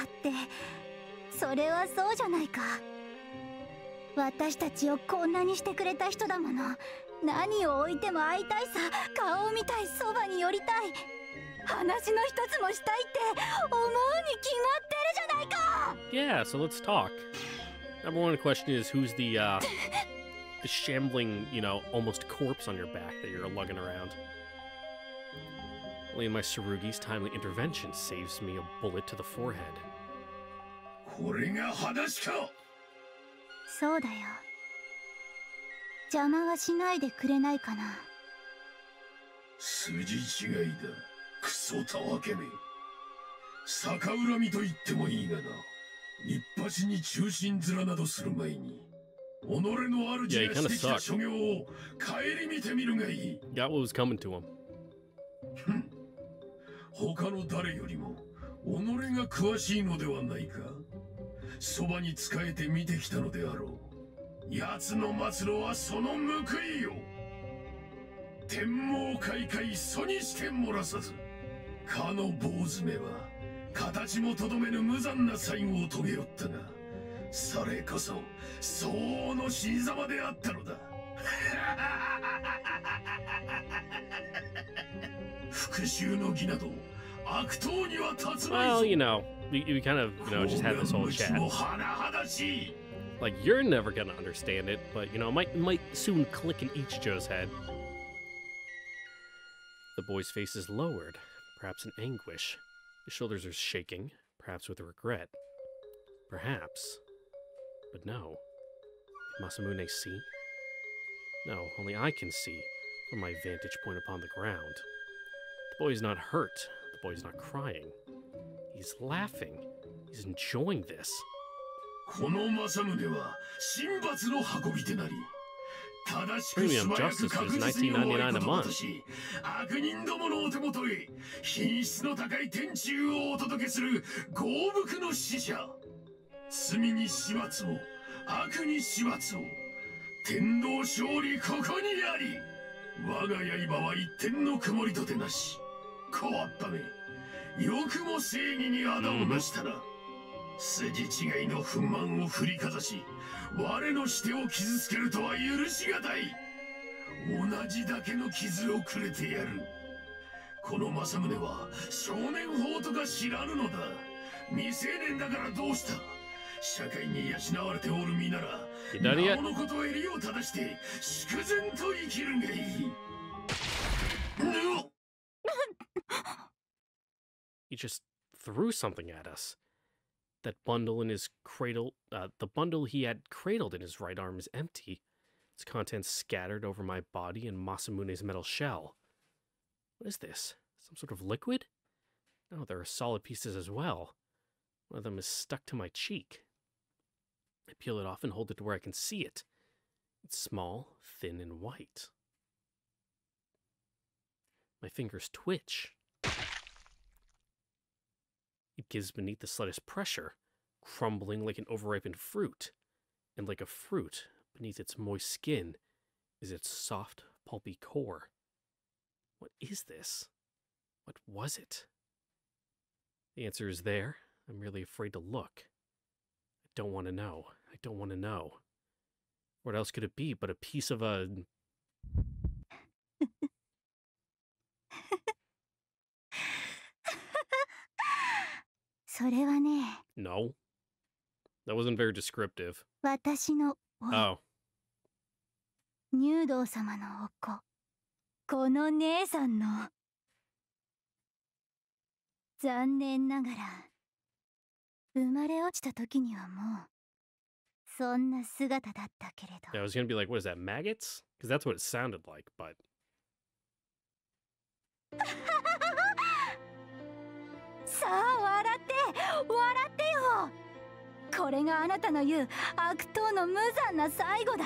ってそれはそうじゃないか。私たちをこんなにしてくれた人だもの何を置いても会いたいさ顔を見たいそばに寄りたい話の一つもしたいって思うに決まってるじゃないか yeah, so let's talk. Number one question is who's the, uh, the shambling, you know, almost corpse on your back that you're lugging around? Only my Sarugi's timely intervention saves me a bullet to the forehead. これが話かそうだよ邪魔はしないでくれないかな。筋違いだ。クソたわけめ。逆恨みと言ってもいいがな。日八に中心面などする前に己の主 Yeah, he が kinda してきた.所業を顧みてみるがいい。Got what was coming to him. 他の誰よりも己が詳しいのではないか。そばに仕えて見てきたのであろう奴の末路はその報いよ天網開会祖にして漏らさずかの坊主めは形もとどめぬ無残な最後を遂げよったがそれこそ相応の新様であったのだ。復讐の儀など悪党には立つまい Well, ぞ you know, we, we kind of, you know, just had this whole chat. Like, you're never gonna understand it, but, you know, it might, might soon click in Ichijo's head. The boy's face is lowered, perhaps in anguish. His shoulders are shaking, perhaps with regret. Perhaps. But no. Can Masamune see? No, only I can see, from my vantage point upon the ground. The boy is not hurt. The boy is not crying. He's laughing. He's enjoying this. この政宗は神罰の運び手なり正しく素早く確実に終わ $19.99 る a ことし悪人どものお手元へ品質の高い天柱をお届けする豪福の使者。罪に始末を悪に始末を天道勝利ここにあり我が刃は一点の曇りとてなし。変わったね。よくも正義に仇をなしたな、筋違いの不満を振りかざし我のしてを傷つけるとは許しがたい。同じだけの傷をくれてやる。この政宗は少年法とか知らぬのだ。未成年だからどうした。社会に養われておる身ならおのこと襟を正して粛然と生きるがいい。ぬ He just threw something at us. That bundle in his cradle, uh, the bundle he had cradled in his right arm is empty. Its contents scattered over my body and Masamune's metal shell. What is this? Some sort of liquid? No, there are solid pieces as well. One of them is stuck to my cheek. I peel it off and hold it to where I can see it. It's small, thin, and white. My fingers twitch. It gives beneath the slightest pressure, crumbling like an overripened fruit. And like a fruit, beneath its moist skin is its soft, pulpy core. What is this? What was it? The answer is there. I'm really afraid to look. I don't want to know. I don't want to know. What else could it be but a piece of a. –それはね No? That wasn't very descriptive. 私の Oh. 入道様のお子この姉さんの残念ながら生まれ落ちた時にはもうそんな姿だったけれ Yeah, ど I was gonna be like, what is that, maggots? Because that's what it sounded like, but さあ笑って笑ってよこれがあなたの言う悪党の無残な最後だ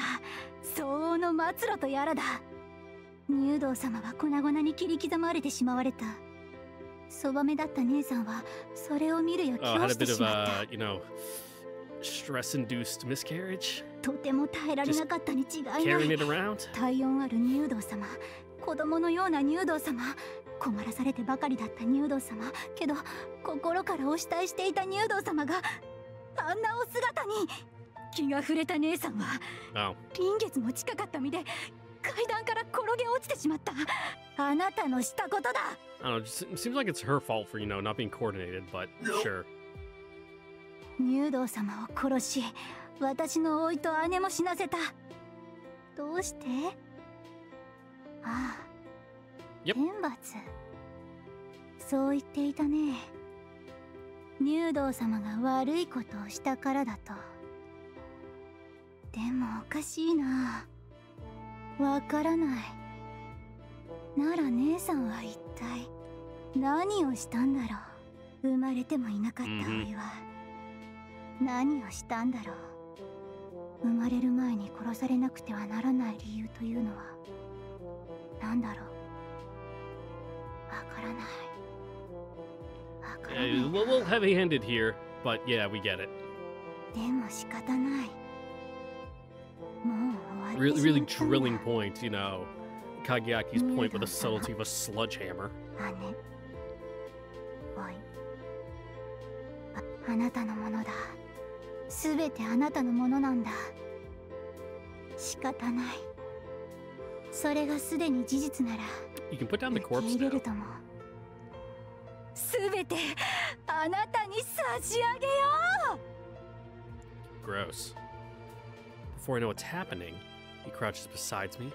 相応の末路とやらだ入道様は粉々に切り刻まれてしまわれたそばめだった姉さんはそれを見るや気をしてし of まっ a, you know, stress-induced miscarriage. とても耐えられなかったに違いない体温ある入道様子供のような入道様困らされてばかりだった入道様けど心からお慕いしていた入道様があんなお姿に気が触れた姉さんは Oh, 臨月も近かった身で階段から転げ落ちてしまったあなたのしたことだ I don't know. It seems like it's her fault for you know not being coordinated, but sure. 入道様を殺し私の甥と姉も死なせたどうして？ああ.天罰そう言っていたね。入道様が悪いことをしたからだと。でもおかしいな。わからない。なら姉さんは一体何をしたんだろう。生まれてもいなかったうんうん。甥は。何をしたんだろう。生まれる前に殺されなくてはならない理由というのは何だろう Yeah, a little heavy handed here, but yeah, we get it. Really, really drilling point, you know, Kageaki's point with the subtlety of a sledgehammer. あなたのものだ。すべてあなたのものなんだ。仕方ない。それがすでに事実なら。You can put down the 受け corpse 入れ now. るともすべてあなたに差し上げよ Gross. Before I know what's happening, he crouches beside me,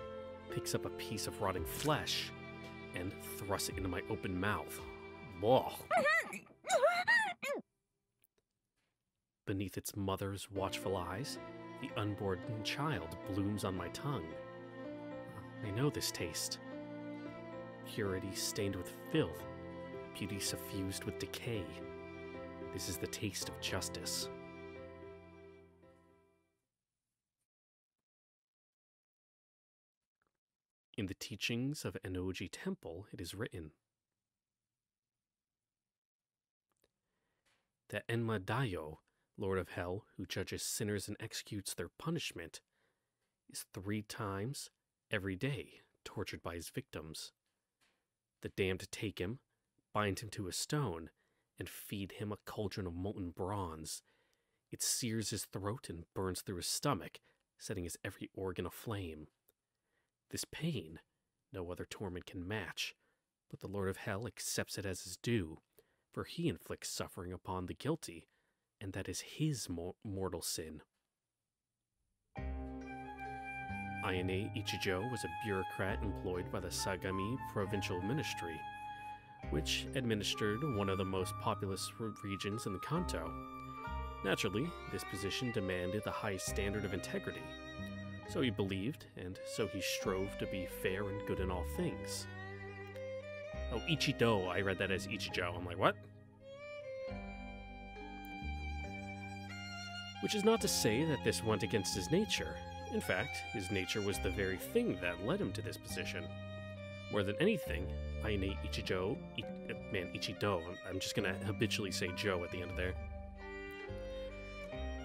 picks up a piece of rotting flesh, and thrusts it into my open mouth. Whoa. beneath its mother's watchful eyes, the unborn child blooms on my tongue. I know this taste. Purity stained with filth, beauty suffused with decay. This is the taste of justice. In the teachings of Enoji Temple, it is written that Enma Dayo, Lord of Hell, who judges sinners and executes their punishment, is three times every day tortured by his victims. The damned take him, bind him to a stone, and feed him a cauldron of molten bronze. It sears his throat and burns through his stomach, setting his every organ aflame. This pain no other torment can match, but the Lord of Hell accepts it as his due, for he inflicts suffering upon the guilty, and that is his mo- mortal sin. Ayane Ichijo was a bureaucrat employed by the Sagami Provincial Ministry, which administered one of the most populous regions in the Kanto. Naturally, this position demanded the highest standard of integrity, so he believed, and so he strove to be fair and good in all things. Oh, Ichido, I read that as Ichijo. I'm like, what? Which is not to say that this went against his nature. In fact, his nature was the very thing that led him to this position. More than anything, Ayane Ichijo, I, man, Ichido, I'm, I'm just gonna habitually say Joe at the end of there,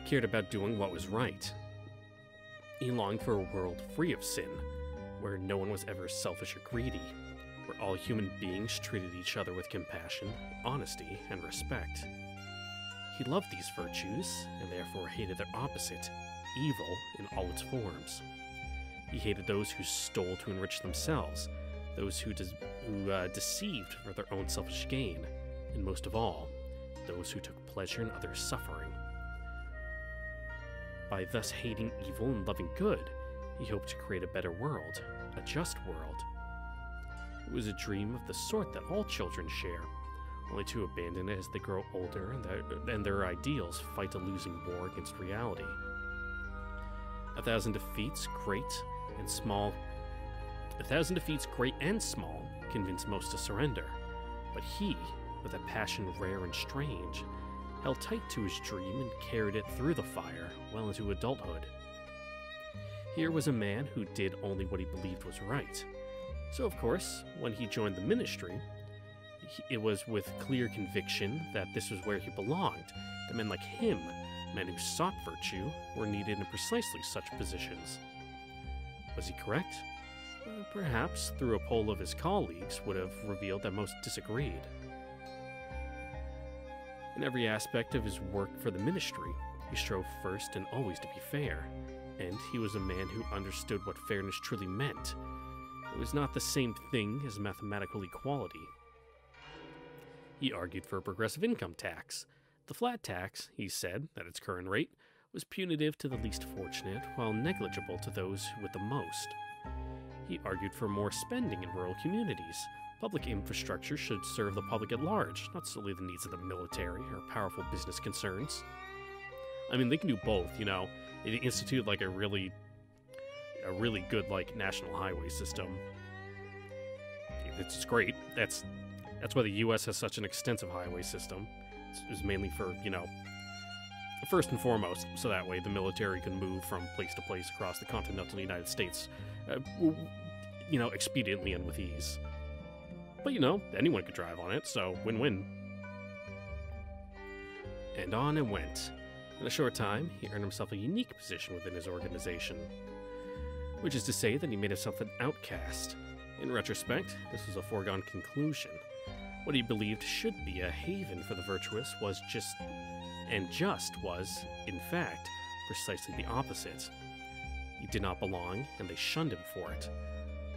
cared about doing what was right, he longed for a world free of sin, where no one was ever selfish or greedy, where all human beings treated each other with compassion, honesty, and respect. He loved these virtues, and therefore hated their opposite, evil in all its forms. He hated those who stole to enrich themselves, those who, de- who uh, deceived for their own selfish gain, and most of all, those who took pleasure in others' suffering. By thus hating evil and loving good, he hoped to create a better world, a just world. It was a dream of the sort that all children share, only to abandon it as they grow older and their, and their ideals fight a losing war against reality. A thousand defeats, great and small, a thousand defeats, great and small, convinced most to surrender. But he, with a passion rare and strange, held tight to his dream and carried it through the fire well into adulthood. Here was a man who did only what he believed was right. So, of course, when he joined the ministry, it was with clear conviction that this was where he belonged, that men like him, men who sought virtue, were needed in precisely such positions. Was he correct? Uh, perhaps through a poll of his colleagues would have revealed that most disagreed. In every aspect of his work for the ministry, he strove first and always to be fair, and he was a man who understood what fairness truly meant. It was not the same thing as mathematical equality. He argued for a progressive income tax. The flat tax, he said, at its current rate, was punitive to the least fortunate while negligible to those with the most. He argued for more spending in rural communities, Public infrastructure should serve the public at large, not solely the needs of the military or powerful business concerns. I mean, they can do both, you know. They institute like a really, a really good like national highway system. It's great. That's that's why the U.S. has such an extensive highway system. It's mainly for you know, first and foremost, so that way the military can move from place to place across the continental United States, uh, you know, expediently and with ease. But you know, anyone could drive on it, so win win. And on it went. In a short time, he earned himself a unique position within his organization. Which is to say that he made himself an outcast. In retrospect, this was a foregone conclusion. What he believed should be a haven for the virtuous was just, and just was, in fact, precisely the opposite. He did not belong, and they shunned him for it.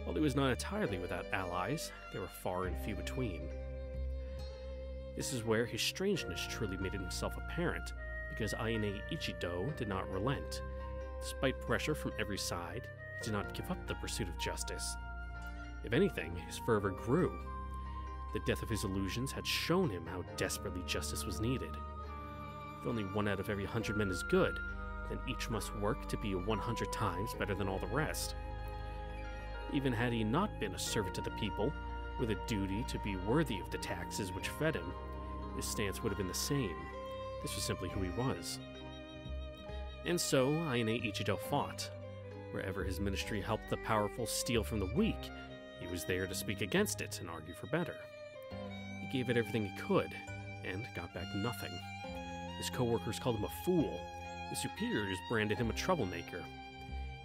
While he was not entirely without allies, they were far and few between. This is where his strangeness truly made himself apparent, because Ayane Ichido did not relent. Despite pressure from every side, he did not give up the pursuit of justice. If anything, his fervor grew. The death of his illusions had shown him how desperately justice was needed. If only one out of every hundred men is good, then each must work to be a 100 times better than all the rest. Even had he not been a servant to the people, with a duty to be worthy of the taxes which fed him, his stance would have been the same. This was simply who he was. And so Ayane Ichido fought. Wherever his ministry helped the powerful steal from the weak, he was there to speak against it and argue for better. He gave it everything he could, and got back nothing. His coworkers called him a fool. His superiors branded him a troublemaker.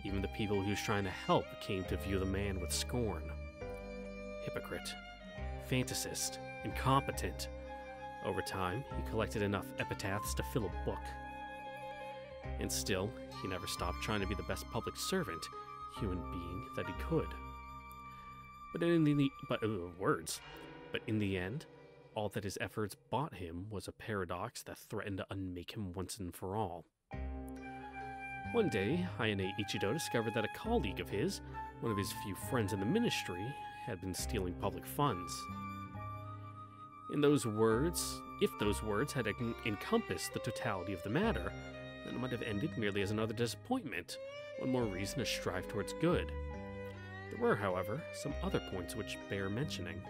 Even the people he was trying to help came to view the man with scorn. Hypocrite, fantasist, incompetent. Over time, he collected enough epitaphs to fill a book. And still, he never stopped trying to be the best public servant, human being that he could. But in the but uh, words, but in the end, all that his efforts bought him was a paradox that threatened to unmake him once and for all. One day, Ayane Ichido discovered that a colleague of his, one of his few friends in the ministry, had been stealing public funds. In those words, if those words had en- encompassed the totality of the matter, then it might have ended merely as another disappointment, one more reason to strive towards good. There were, however, some other points which bear mentioning.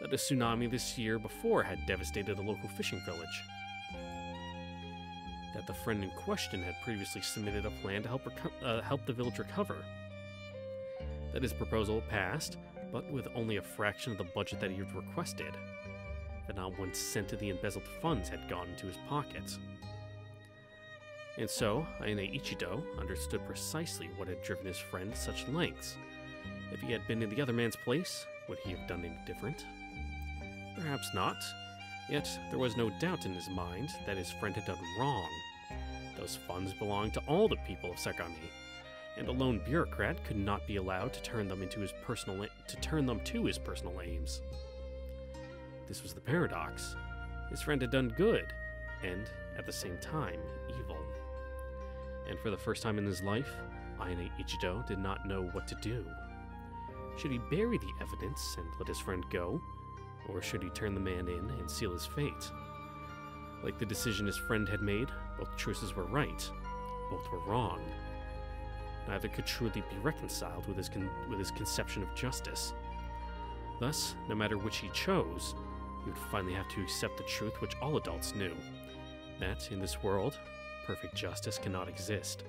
That a tsunami this year before had devastated a local fishing village. That the friend in question had previously submitted a plan to help, uh, help the village recover. That his proposal passed, but with only a fraction of the budget that he had requested. That not one cent of the embezzled funds had gone into his pockets. And so, Ayane Ichido understood precisely what had driven his friend to such lengths. If he had been in the other man's place, would he have done any different? Perhaps not. Yet there was no doubt in his mind that his friend had done wrong. Those funds belonged to all the people of Sagami, and a lone bureaucrat could not be allowed to turn them into his personal to turn them to his personal aims. This was the paradox. His friend had done good, and at the same time, evil. And for the first time in his life, Ayane Ichido did not know what to do. Should he bury the evidence and let his friend go, or should he turn the man in and seal his fate? Like the decision his friend had made, both choices were right, both were wrong. Neither could truly be reconciled with his, con- with his conception of justice. Thus, no matter which he chose, he would finally have to accept the truth which all adults knew that in this world, perfect justice cannot exist.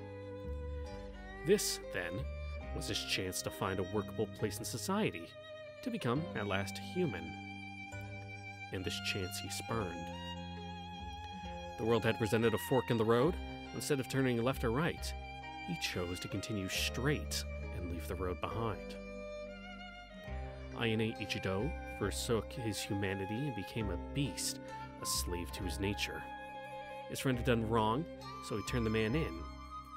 This, then, was his chance to find a workable place in society, to become, at last, human. And this chance he spurned. The world had presented a fork in the road. Instead of turning left or right, he chose to continue straight and leave the road behind. Ayane Ichido forsook his humanity and became a beast, a slave to his nature. His friend had done wrong, so he turned the man in.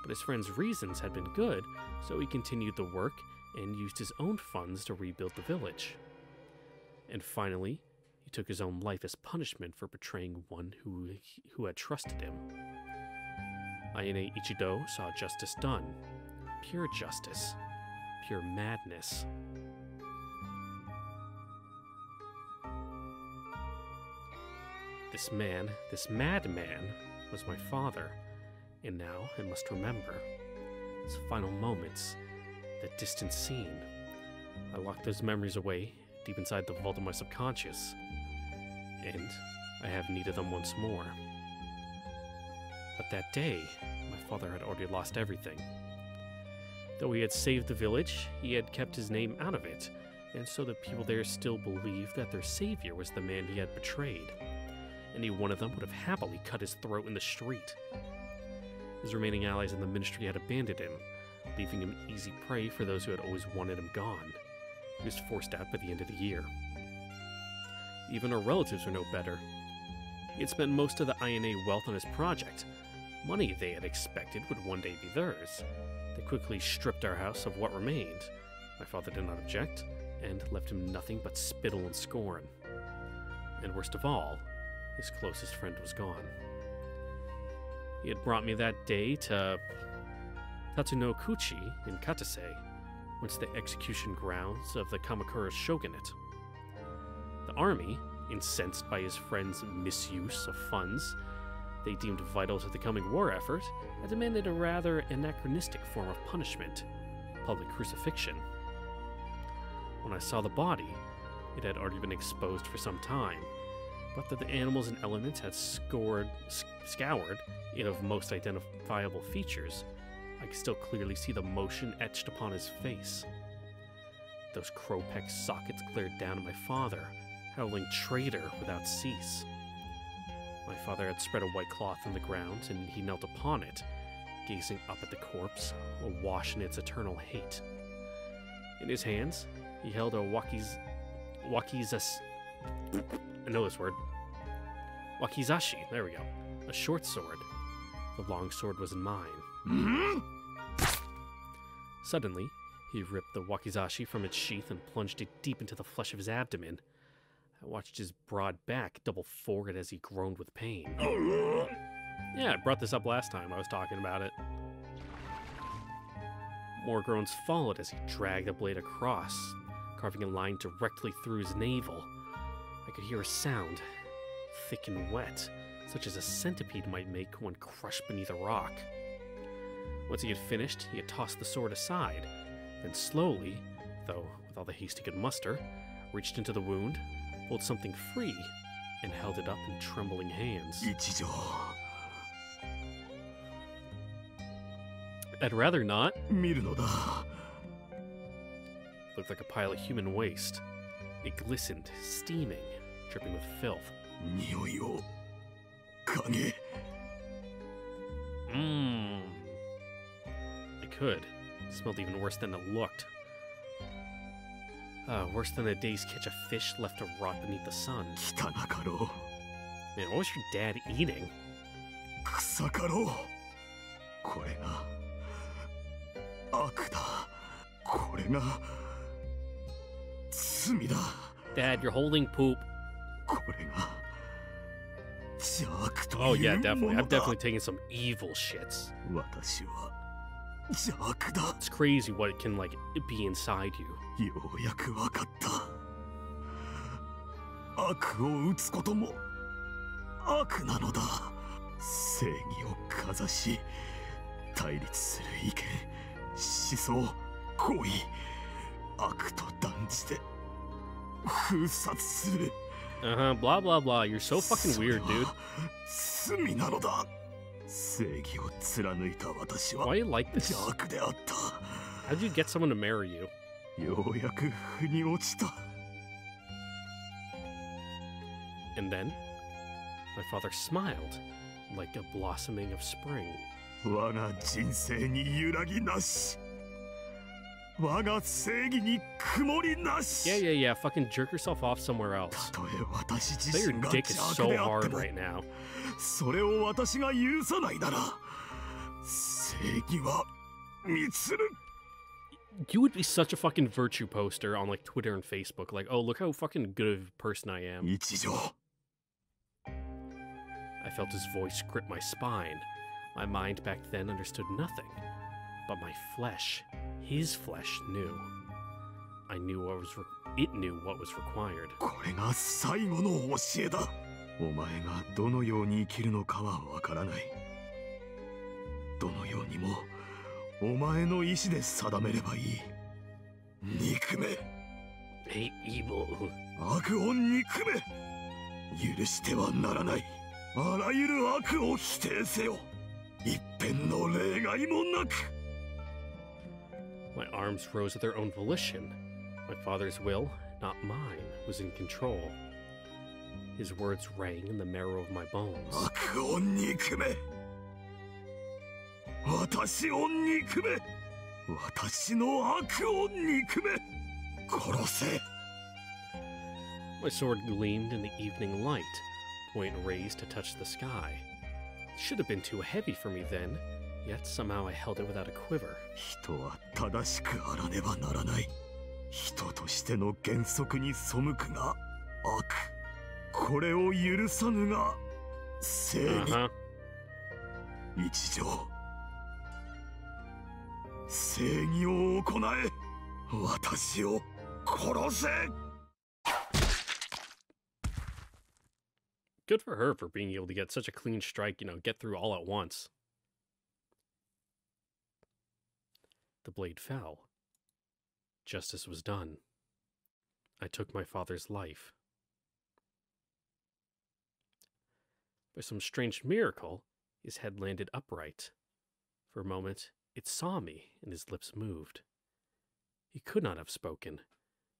But his friend's reasons had been good, so he continued the work and used his own funds to rebuild the village. And finally, took his own life as punishment for betraying one who, who had trusted him. Ayane Ichido saw justice done. Pure justice. Pure madness. This man, this madman, was my father, and now I must remember. His final moments, the distant scene. I locked those memories away deep inside the vault of my subconscious, and I have need of them once more. But that day, my father had already lost everything. Though he had saved the village, he had kept his name out of it, and so the people there still believed that their savior was the man he had betrayed. Any one of them would have happily cut his throat in the street. His remaining allies in the ministry had abandoned him, leaving him easy prey for those who had always wanted him gone. He was forced out by the end of the year. Even her relatives were no better. He had spent most of the INA wealth on his project. Money they had expected would one day be theirs. They quickly stripped our house of what remained. My father did not object, and left him nothing but spittle and scorn. And worst of all, his closest friend was gone. He had brought me that day to Tatsunokuchi in Katase, once the execution grounds of the Kamakura shogunate. The army, incensed by his friend's misuse of funds, they deemed vital to the coming war effort, had demanded a rather anachronistic form of punishment public crucifixion. When I saw the body, it had already been exposed for some time, but that the animals and elements had scored, scoured it of most identifiable features, I could still clearly see the motion etched upon his face. Those crowpeck sockets glared down at my father, howling traitor without cease. My father had spread a white cloth on the ground, and he knelt upon it, gazing up at the corpse, awash in its eternal hate. In his hands, he held a wakiz... wakizas... I know this word. Wakizashi, there we go. A short sword. The long sword was in mine. Mm-hmm. Suddenly, he ripped the wakizashi from its sheath and plunged it deep into the flesh of his abdomen. I watched his broad back double forward as he groaned with pain. Yeah, I brought this up last time I was talking about it. More groans followed as he dragged the blade across, carving a line directly through his navel. I could hear a sound, thick and wet, such as a centipede might make when crushed beneath a rock. Once he had finished, he had tossed the sword aside, then slowly, though with all the haste he could muster, reached into the wound, pulled something free and held it up in trembling hands. Ichijo. I'd rather not. Looked like a pile of human waste. It glistened, steaming, dripping with filth. Mmm. I could. It smelled even worse than it looked. Uh, worse than a day's catch of fish left to rot beneath the sun. 汚かろ Man, what was your dad eating? う草かろうこれが悪だこれが罪だ Dad, you're holding poop. これが邪悪と Oh い yeah, う definitely. もの I've だ definitely taken some evil shits. 私は邪悪だ It's crazy what can like be inside you. ようやくわかった悪を打つことも悪なのだ正義をかざし対立する意見思想行為悪と断じて封殺する Uh huh. Blah blah blah. You're so fucking それ weird, は dude. 罪なのだ正義を貫いた私は Why you like this? 邪悪であった How'd you get someone to marry you? ようやく腑に落ちた And then, my father smiled, like a blossoming of spring. 我が人生に揺らぎなし Yeah, yeah, yeah. Fucking jerk yourself off somewhere else. たとえ私 Bet 自 your 身が dick is 邪 so 悪であって hard も right now. それを私が許さないなら正義は満る You would be such a fucking virtue poster on like Twitter and Facebook. Like, oh, look how fucking good of a person I am. 一条 I felt his voice grip my spine. My mind back then understood nothing. But my flesh, his flesh, knew. I knew what was. Re- it knew what was required. これが最後の教えだお前がどのように生きるのかはわからないどのようにもお前の意志で定めればいい憎め Hate evil. 悪を憎め許してはならないあらゆる悪を否定せよ一片の例外もなく My arms rose of their own volition. My father's will, not mine, was in control. His words rang in the marrow of my bones. My sword gleamed in the evening light, point raised to touch the sky. It should have been too heavy for me then, yet somehow I held it without a quiver. 人は正しくあらねばならない人としての原則に背くが悪これを許さぬが正 Uh 義 huh. 一条正義を行え私を殺せ good for her for being able to get such a clean strike, you know, get through all at once. The blade fell. Justice was done. I took my father's life. By some strange miracle, his head landed upright. For a moment, it saw me, and his lips moved. He could not have spoken.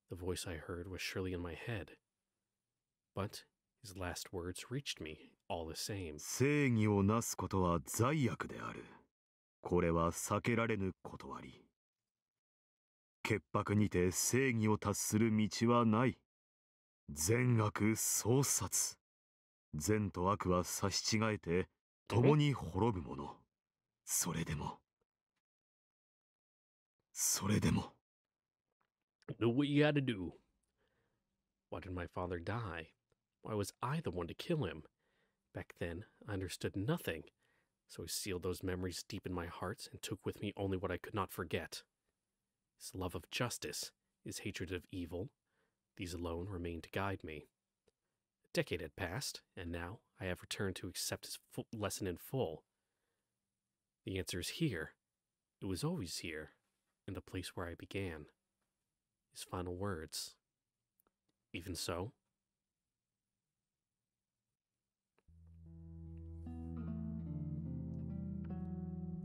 The voice I heard was surely in my head. But his last words reached me all the same. 正義をなすことは罪悪である。 これは避けられぬ断り。潔白にて正義を達する道はない。善悪相殺。善と悪は差し違えて共に滅ぶもの。それでも。それでも。Do what you gotta do. Why did my father die? Why was I the one to kill him? Back then, I understood nothing, so I sealed those memories deep in my heart and took with me only what I could not forget. His love of justice, his hatred of evil, these alone remained to guide me. A decade had passed, and now I have returned to accept his lesson in full. The answer is here. It was always here, in the place where I began his final words. Even so,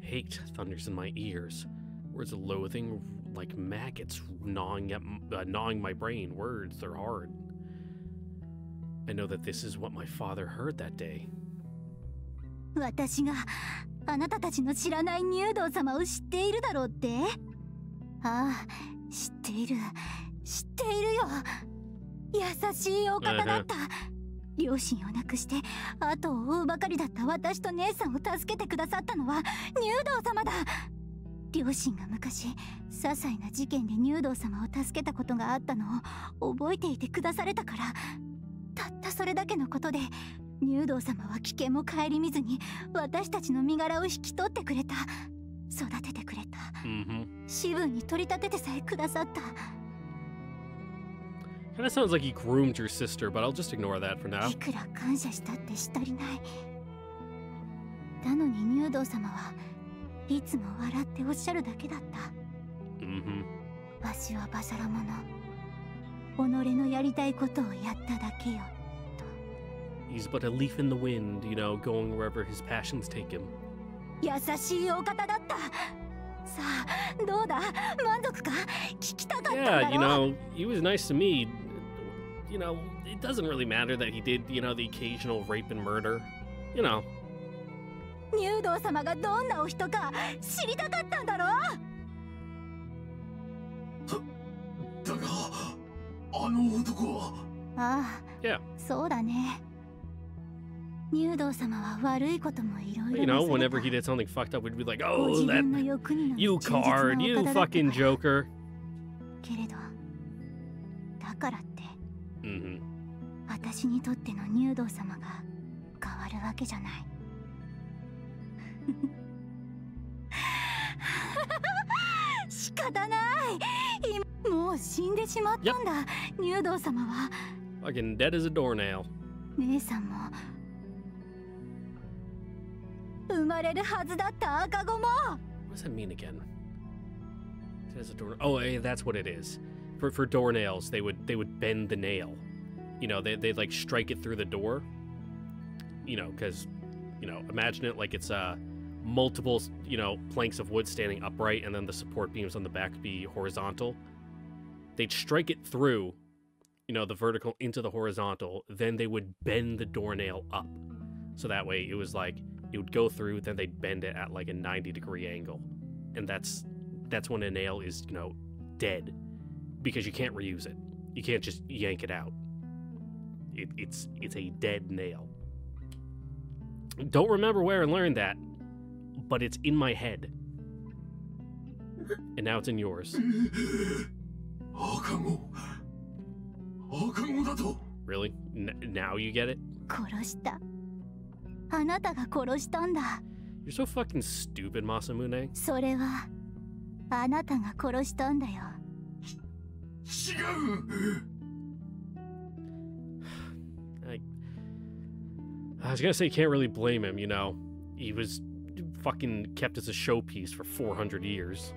hate thunders in my ears. Words of loathing, like maggots, gnawing at m- uh, gnawing my brain. Words, they're hard. I know that this is what my father heard that day. 私があなたたちの知らない入道様を知っているだろうってああ知っている知っているよ優しいお方だった 両親を亡くして後を追うばかりだった私と姉さんを助けてくださったのは入道様だ。両親が昔些細な事件で入道様を助けたことがあったのを覚えていてくだされたから。たったそれだけのことで入道様は危険も顧みずに私たちの身柄を引き取ってくれた。育ててくれた。Mm-hmm. 士分に取り立ててさえくださった Kind of sounds like he groomed your sister, but I'll just ignore that for now. いくら感謝したってし足りないなのに入道様はいつも笑っておっしゃるだけだった Mm-hmm. わしはバサラ者己のやりたいことをやっただけよ He's but a leaf in the wind, you know, going wherever his passions take him. 優しいお方だったさあどうだ満足か聞きたかったんだ Yeah, you ろ know, he was nice to me. You know, it doesn't really matter that he did, you know, the occasional rape and murder. You know, 入道様がどんなお人か知りたかったんだろだがあの男はああ Yeah. そうだね入道様は悪いこともいろい you ろ know, なされ whenever た he did something fucked up, we'd be like, ご oh, 自 that, 分の欲にの you 忠実なお card, 方 you だったから fucking joker. けれどだからって Mm-hmm. 私にとっての入道様が変わるわけじゃない仕方ない今もう死んでしまったんだ、入道様は Fucking dead as a doornail. 姉さんも生まれるはずだった赤子も What does that mean again? Dead as a door. Oh, eh, that's what it is. For for doornails, they would they would bend the nail. You know, they they'd like strike it through the door. You know, because you know, imagine it like it's uh multiple you know planks of wood standing upright, and then the support beams on the back be horizontal. They'd strike it through, you know, the vertical into the horizontal. Then they would bend the doornail up, so that way it was like it would go through. Then they'd bend it at like a ninety degree angle, and that's that's when a nail is you know dead because you can't reuse it. You can't just yank it out. It, it's it's a dead nail. Don't remember where I learned that, but it's in my head, and now it's in yours. 赤子赤子だと Really? N- now you get it? 殺したあなたが殺したんだ You're so fucking stupid, Masamune. それはあなたが殺したんだよ 違う I I was gonna say you can't really blame him. You know, he was fucking kept as a showpiece for 400 years.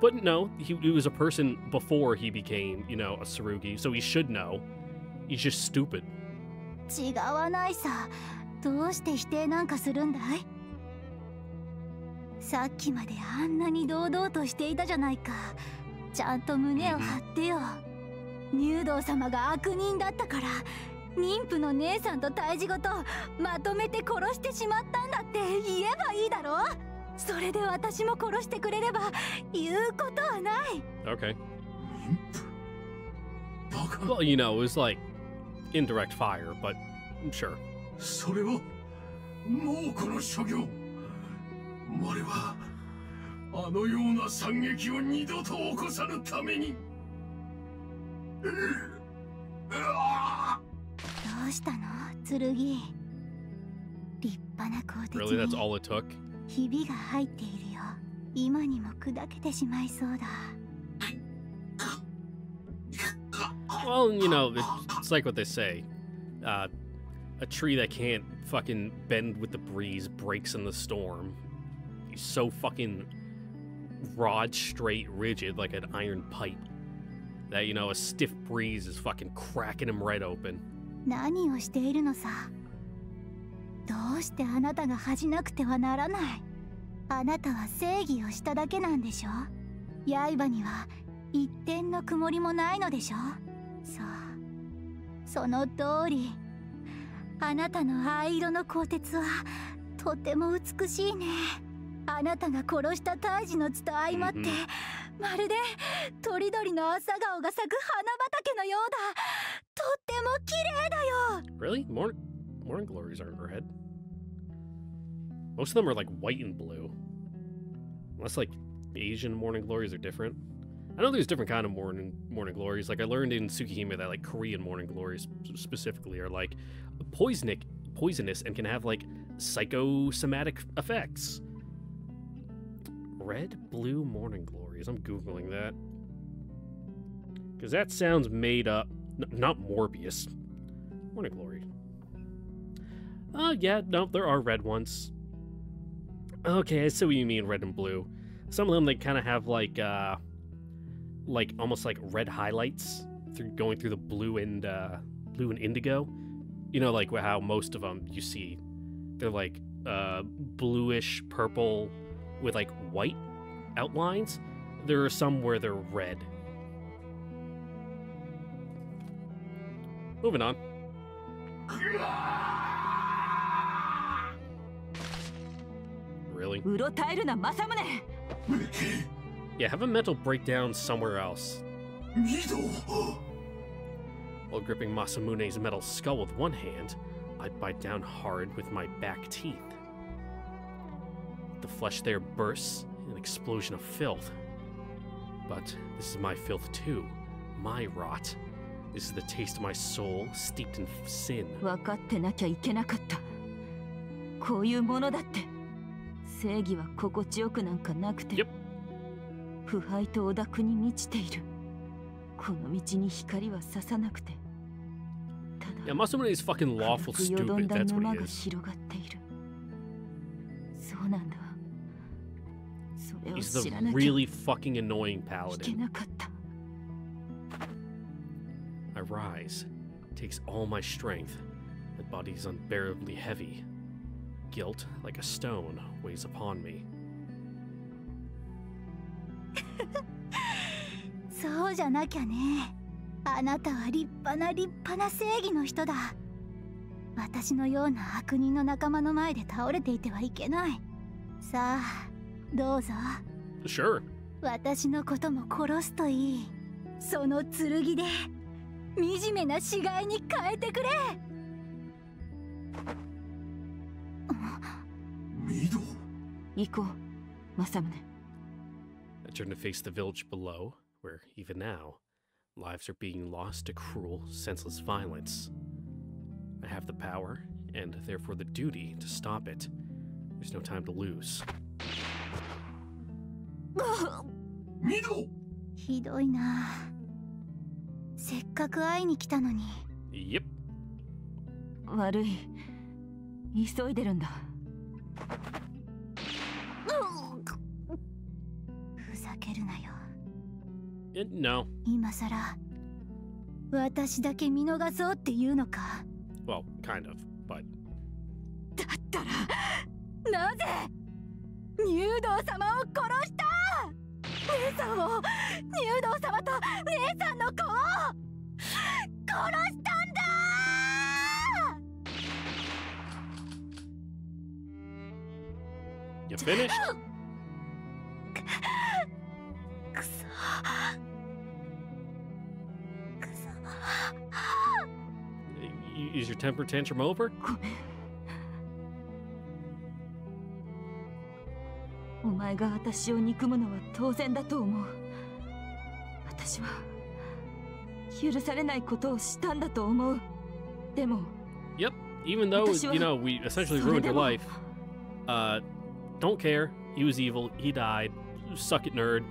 But no, he, he was a person before he became, you know, a Sarugi, so he should know. He's just stupid. 違わないさどうして否定なんかするんだいさっきまであんなに堂々としていたじゃないか ちゃんと胸を張ってよ。入道様が悪人だったから妊婦の姉さんと胎児ごとまとめて殺してしまったんだって言えばいいだろ？それで私も殺してくれれば言うことはない。Okay. 妊婦？バカ。Well, you know, it was like indirect fire, but sure. それはもうこの所業。我はあのような惨劇を二度と起こさぬためにううわどうしたの剣立派な鋼鉄 Really, that's に all it took? ひびが入っているよ今にも砕けてしまいそうだ Well, you know, it, it's like what they say. Uh, a tree that can't fucking bend with the breeze breaks in the storm. He's so fucking rod straight rigid like an iron pipe that, you know, a stiff breeze is fucking cracking him right open. 何をしているのさどうしてあなたが恥じなくてはならないあなたは正義をしただけなんでしょ刃には一点の曇りもないのでしょそうその通りあなたの藍色の鋼鉄はとても美しいねあなたが殺した胎児の血と相まって、うんまるでとりどりの朝顔が咲く花畑のようだとっても綺麗だよ Really? Morning, morning glories aren't red. Most of them are like white and blue. Unless like Asian morning glories are different. I know there's different kind of morning morning glories. Like I learned in Tsukihime that like Korean morning glories specifically are like poisonic, poisonous, and can have like psychosomatic effects. Red, blue morning glories. I'm googling that because that sounds made up. Not Morbius. Morning glory. Oh yeah, no, there are red ones. Okay, I see what you mean, red and blue. Some of them they kind of have like uh like almost like red highlights through going through the blue and uh blue and indigo. You know like how most of them you see they're like uh bluish purple with like white outlines. There are some where they're red. Moving on. Really? Yeah, have a mental breakdown somewhere else. While gripping Masamune's metal skull with one hand, I bite down hard with my back teeth. The flesh there bursts in an explosion of filth. But this is my filth too, my rot. This is the taste of my soul steeped in sin. 分かってなきゃいけなかったこういうものだって正義は心地よくなんかなくて、 Yep. 腐敗と汚濁に満ちているこの道に光は差さなくてただ Yeah, Masamune is fucking lawful 軽くよどん stupid. だ That's 沼 what he が is. 広がっているそうなんだそれを He's 知 the really fucking annoying paladin. I rise. It takes all my strength. My body is unbearably heavy. Guilt, like a stone, weighs upon me. そうじゃなきゃねあなたは立派な立派な正義の人だ私のような悪人の仲間の前で倒れていてはいけないさあどうぞ Sure. 私のことも殺すといいその剣で惨めな死骸に変えてくれ二度行こう政宗 I turn to face the village below, where even now, lives are being lost to cruel, senseless violence. I have the power, and therefore the duty, to stop it. There's no time to lose. 二度ひどいな。せっかく会いに来たのに。Yep. 悪い。急いでるんだ。ふざけるなよ。Eh, no. 今さら私だけ見逃そうっていうのか。Well, kind of, but だったらなぜ入道様を殺した？姉さんを入道様と姉さんの子を殺したんだ you finished? くそくそ Is your temper tantrum over? ごめん前が私を憎むのは当然だと思う私は許されないことをしたんだと思うでも Yep. Even though, you know, we essentially ruined で your も life, uh, don't care. He was evil. He died. Suck it, nerd.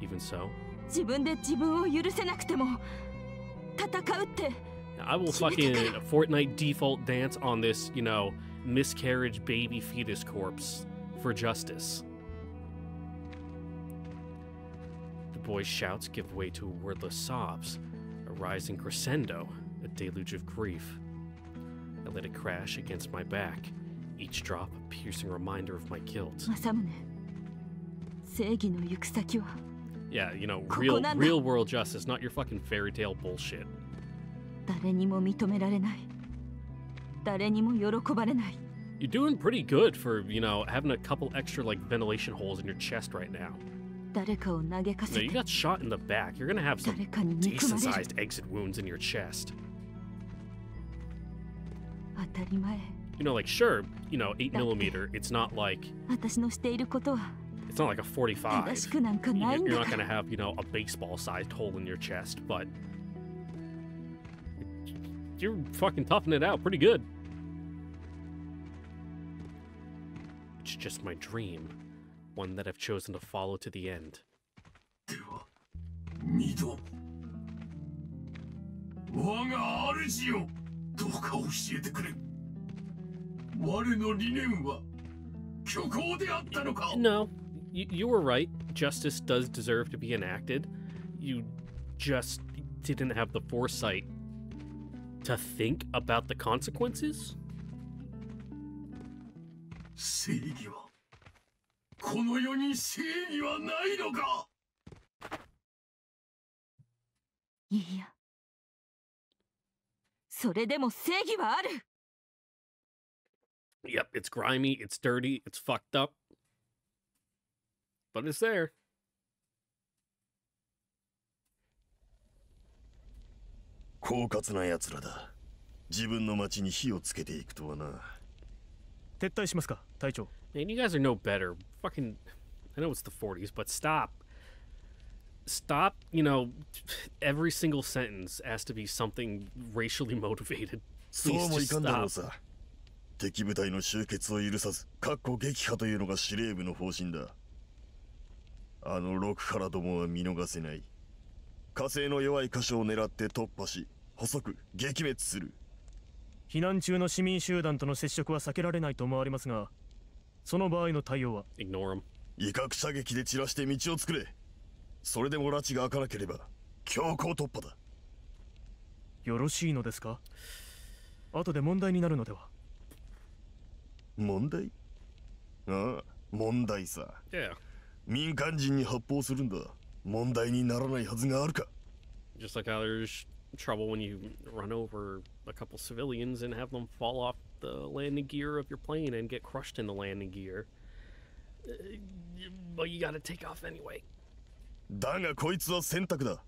Even so, 自分で自分を許せなくても戦うって I will fucking Fortnite default dance on this, you know, miscarriage baby fetus corpse for justice. The boy's shouts give way to wordless sobs, a rising crescendo, a deluge of grief. I let it crash against my back, each drop a piercing reminder of my guilt. 政宗正義の行く先は Yeah, you know, ここ real なんだ。 real world justice, not your fucking fairy tale bullshit. 誰にも認められない誰にも喜ばれない you're doing pretty good for, you know, having a couple extra, like, ventilation holes in your chest right now. No, you got shot in the back. You're gonna have some decent-sized exit wounds in your chest. You know, like, sure, you know, 8 millimeter. it's not like... It's not like a 45. You're not gonna have, you know, a baseball-sized hole in your chest, but... You're fucking toughing it out pretty good. it's just my dream, one that I've chosen to follow to the end. No, you, you were right. Justice does deserve to be enacted. You just didn't have the foresight to think about the consequences? 正義はこの世に正義はないのか？いいや。それでも正義はある。Yep, it's grimy, it's dirty, it's fucked up. But it's there. 狡猾な奴らだ自分の町に火をつけていくとはな撤退しますか隊長 Man, you guys are no better. Fucking, I know it's the 40s, but stop. Stop, you know, every single sentence has to be something racially motivated. そうもいかんだろう.さ敵部隊の集結を許さず確固撃破というのが司令部の方針だあの六原どもは見逃せない火星の弱い箇所を狙って突破し細く撃滅する避難中の市民集団との接触は避けられないと思われますがその場合の対応は？Ignore him. 威嚇射撃で散らして道を作れ。それでも拉致が開かなければ強行突破だ。よろしいのですか？後で問題になるのでは？問題？ああ問題さ。Yeah. 民間人に発砲するんだ。問題にならないはずがあるか。Just like how there's trouble when you run over a couple civilians and have them fall off the landing gear of your plane and get crushed in the landing gear. Uh, y- But you gotta take off anyway. だがこいつは選択だ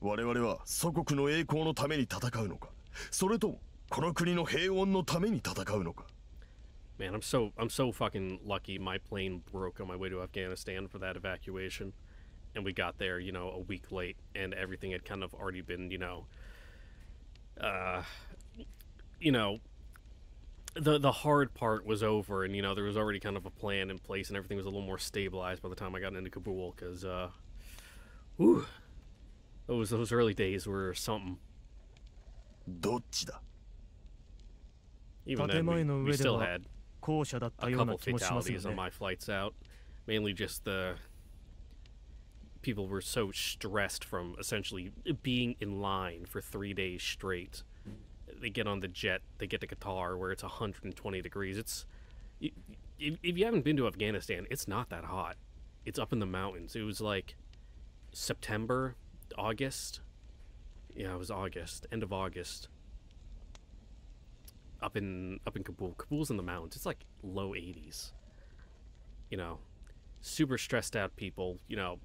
我々は祖国の栄光のために戦うのかそれともこの国の平穏のために戦うのか Man, I'm so I'm so fucking lucky. My plane broke on my way to Afghanistan for that evacuation, and we got there, you know, a week late, and everything had kind of already been, you know, uh, you know, the the hard part was over, and you know there was already kind of a plan in place, and everything was a little more stabilized by the time I got into Kabul, because, uh, whew, those those early days were something. どっちだ Even 建 then, 前 we, の we 上で still は had 後者だった a ような couple 気もしますよ fatalities on ね my flights out. Mainly just the people were so stressed from essentially being in line for three days straight. They get on the jet, they get to Qatar where it's 120 degrees. It's if, you haven't been to Afghanistan, it's not that hot. It's up in the mountains. It was like September, August. Yeah, it was August, end of August. Up in up in Kabul. Kabul's in the mountains. It's like low 80s. You know, super stressed out people. You know,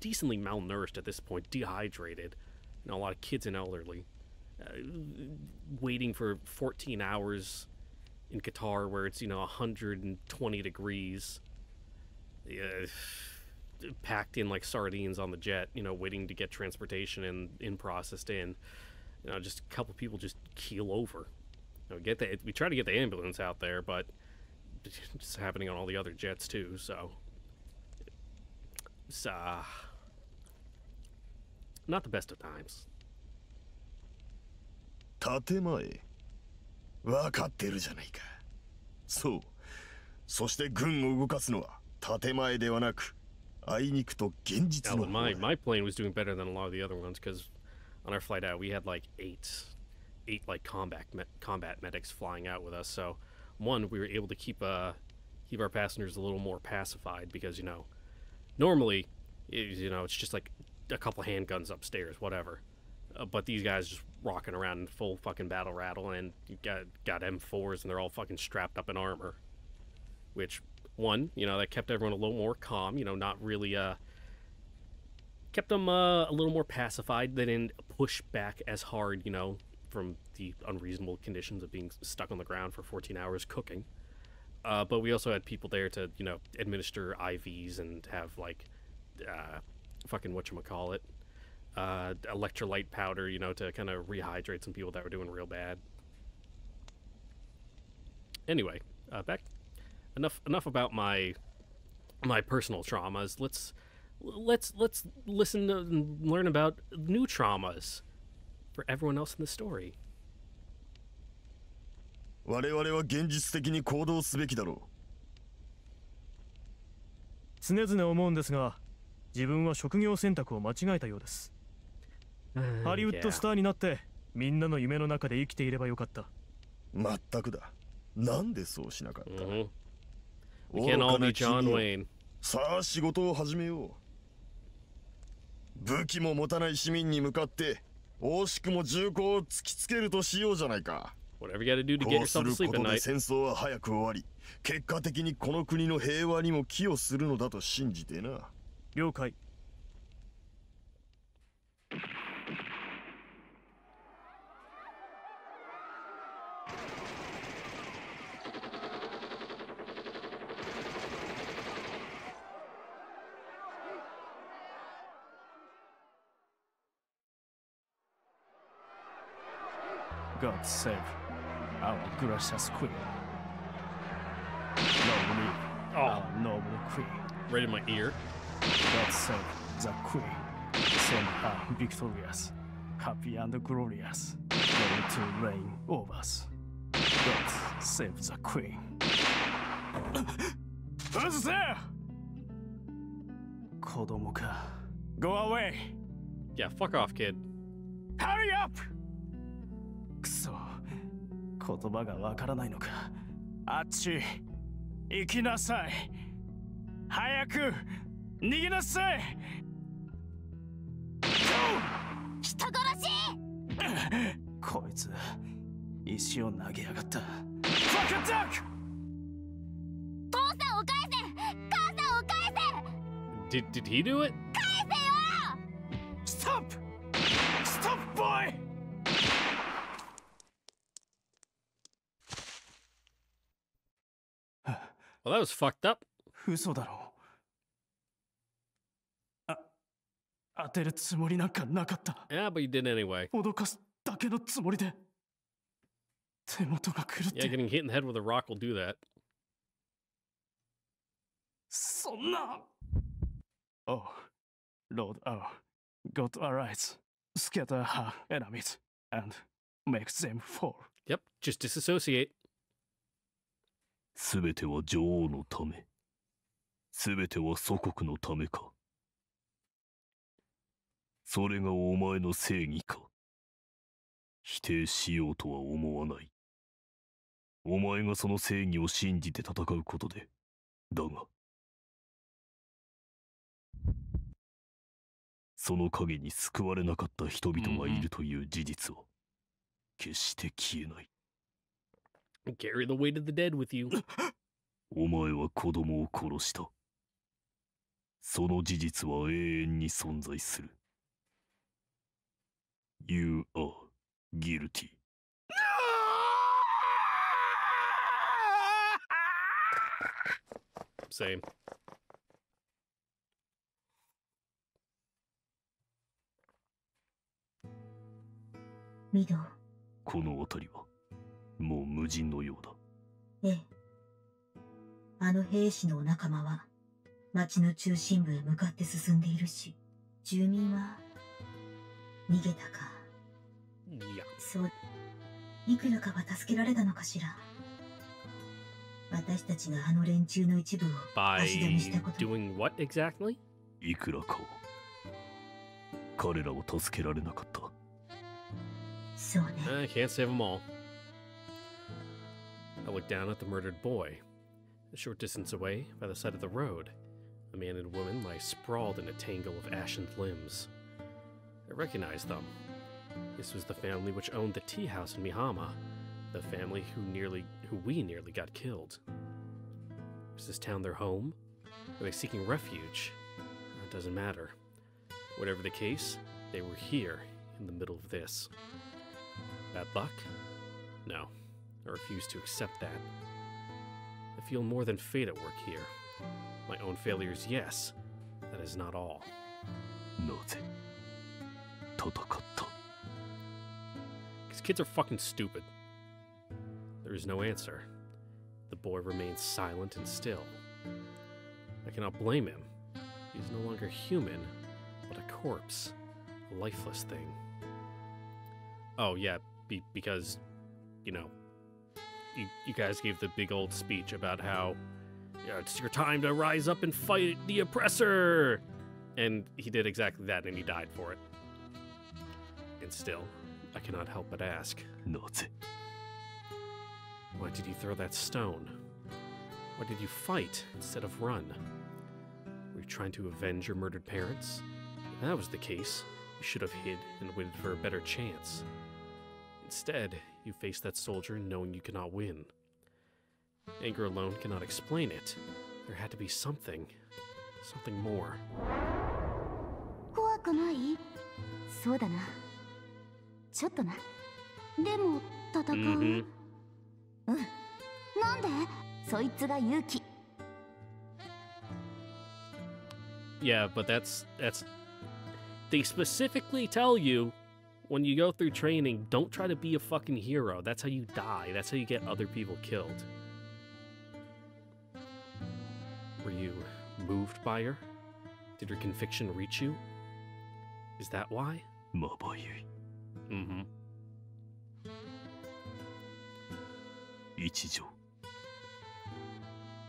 decently malnourished at this point, dehydrated. You know, a lot of kids and elderly. Uh, waiting for 14 hours in Qatar where it's, you know, 120 degrees. Yeah, packed in like sardines on the jet, you know, waiting to get transportation and in processed in. You know, just a couple people just keel over. You know, get the we try to get the ambulance out there, but it's happening on all the other jets too. So it's uh, not the best of times. 建前分かってるじゃないかそうそして軍を動かすのは建前ではなくあいにくと現実 Now, の方 my だ my plane was doing better than a lot of the other ones because on our flight out we had like eight, eight like combat me- combat medics flying out with us. So one, we were able to keep uh keep our passengers a little more pacified because you know normally you know it's just like a couple handguns upstairs, whatever. Uh, but these guys just rocking around in full fucking battle rattle and you got got M4s and they're all fucking strapped up in armor. Which one, you know, that kept everyone a little more calm, you know, not really uh kept them uh, a little more pacified. They didn't push back as hard, you know, from the unreasonable conditions of being stuck on the ground for 14 hours cooking. Uh, but we also had people there to, you know, administer IVs and have like, uh, fucking whatchamacallit, uh, electrolyte powder, you know, to kind of rehydrate some people that were doing real bad. Anyway, uh, back enough enough about my my personal traumas. Let's let's let's listen and learn about new traumas for everyone else in the story. 我々は現実的に行動すべきだろ常々思うんですが自分は職業選択を間違えたようです。ハリウッドスターになってみんなの夢の中で生きていればよかった。うまったくだ。なんでそうしなかった？Mhm. We can't all be John 君よ Wayne. さあ仕事を始めよう。武器も持たない市民に向かって惜しくも銃口を突きつけるとしようじゃないか。Whatever you got to do to こ get うす yourself to る sleep こ at とで night. 戦争は早く終わり。結果的にこの国の平和にも寄与するのだと信じてな。了解 save our gracious queen. Noble, oh. our noble queen. Right in my ear. God save the queen. Send her victorious, happy and glorious, ready to reign over us. God save the queen. Who's there? Kodomo ka. Go away. Yeah, fuck off, kid. Hurry up! くそ言葉がわからないのか。あっち行きなさい。早く逃げなさい。人殺し！こいつ石を投げやがった。ファクダック！父さんを返せ！母さんを返 Did did he do it? Well, that was fucked up. 嘘だろあ当てるつもりなんかなかった Yeah, but you did anyway. 脅かすだけのつもりで手元が狂っ Yeah, て getting hit in the head with a rock will do that. そんな Oh, Lord oh, God arise, scatter her enemies, and make them fall. Yep, just disassociate. すべては女王のため。すべては祖国のためか。それがお前の正義か。否定しようとは思わない。お前がその正義を信じて戦うことで。だが。その影に救われなかった人々がいるという事実は、決して消えない。Carry the weight of the dead with you. お前は子供を殺した。その事実は永遠に存在する。You are guilty. Same. ミドこの辺りは、 もう無人のようだ。ええあの兵士のお仲間は町の中心部へ向かって進んでいるし住民は逃げたか Yeah. そういくらかは助けられたのかしら私たちがあの連中の一部を足止めしたこと doing what exactly? いくらかを。彼らを助けられなかった。そうね I can't save them all. I looked down at the murdered boy. A short distance away, by the side of the road, a man and woman lie sprawled in a tangle of ashen limbs. I recognized them. This was the family which owned the tea house in Mihama, the family who nearly who we nearly got killed. Was this town their home? Were they seeking refuge? Uh, it doesn't matter. Whatever the case, they were here in the middle of this. Bad luck? No. I refuse to accept that. I feel more than fate at work here. My own failures, yes. That is not all. Because kids are fucking stupid. There is no answer. The boy remains silent and still. I cannot blame him. He is no longer human, but a corpse, a lifeless thing. Oh, yeah, be- because, you know, you, you guys gave the big old speech about how yeah, it's your time to rise up and fight the oppressor. And he did exactly that and he died for it. And still, I cannot help but ask なぜ why did you throw that stone? Why did you fight instead of run? Were you trying to avenge your murdered parents? If that was the case, you should have hid and waited for a better chance. Instead, you faced that soldier knowing you could not win. Anger alone cannot explain it. There had to be something. Something more. 怖くないそうだなちょっとなでも戦う、 Mm-hmm. うんなんでそいつが勇気 Yeah, but that's that's they specifically tell you when you go through training, don't try to be a fucking hero. That's how you die. That's how you get other people killed. Were you moved by her? Did her conviction reach you? Is that why? まばゆい。 Mm-hmm. 一条。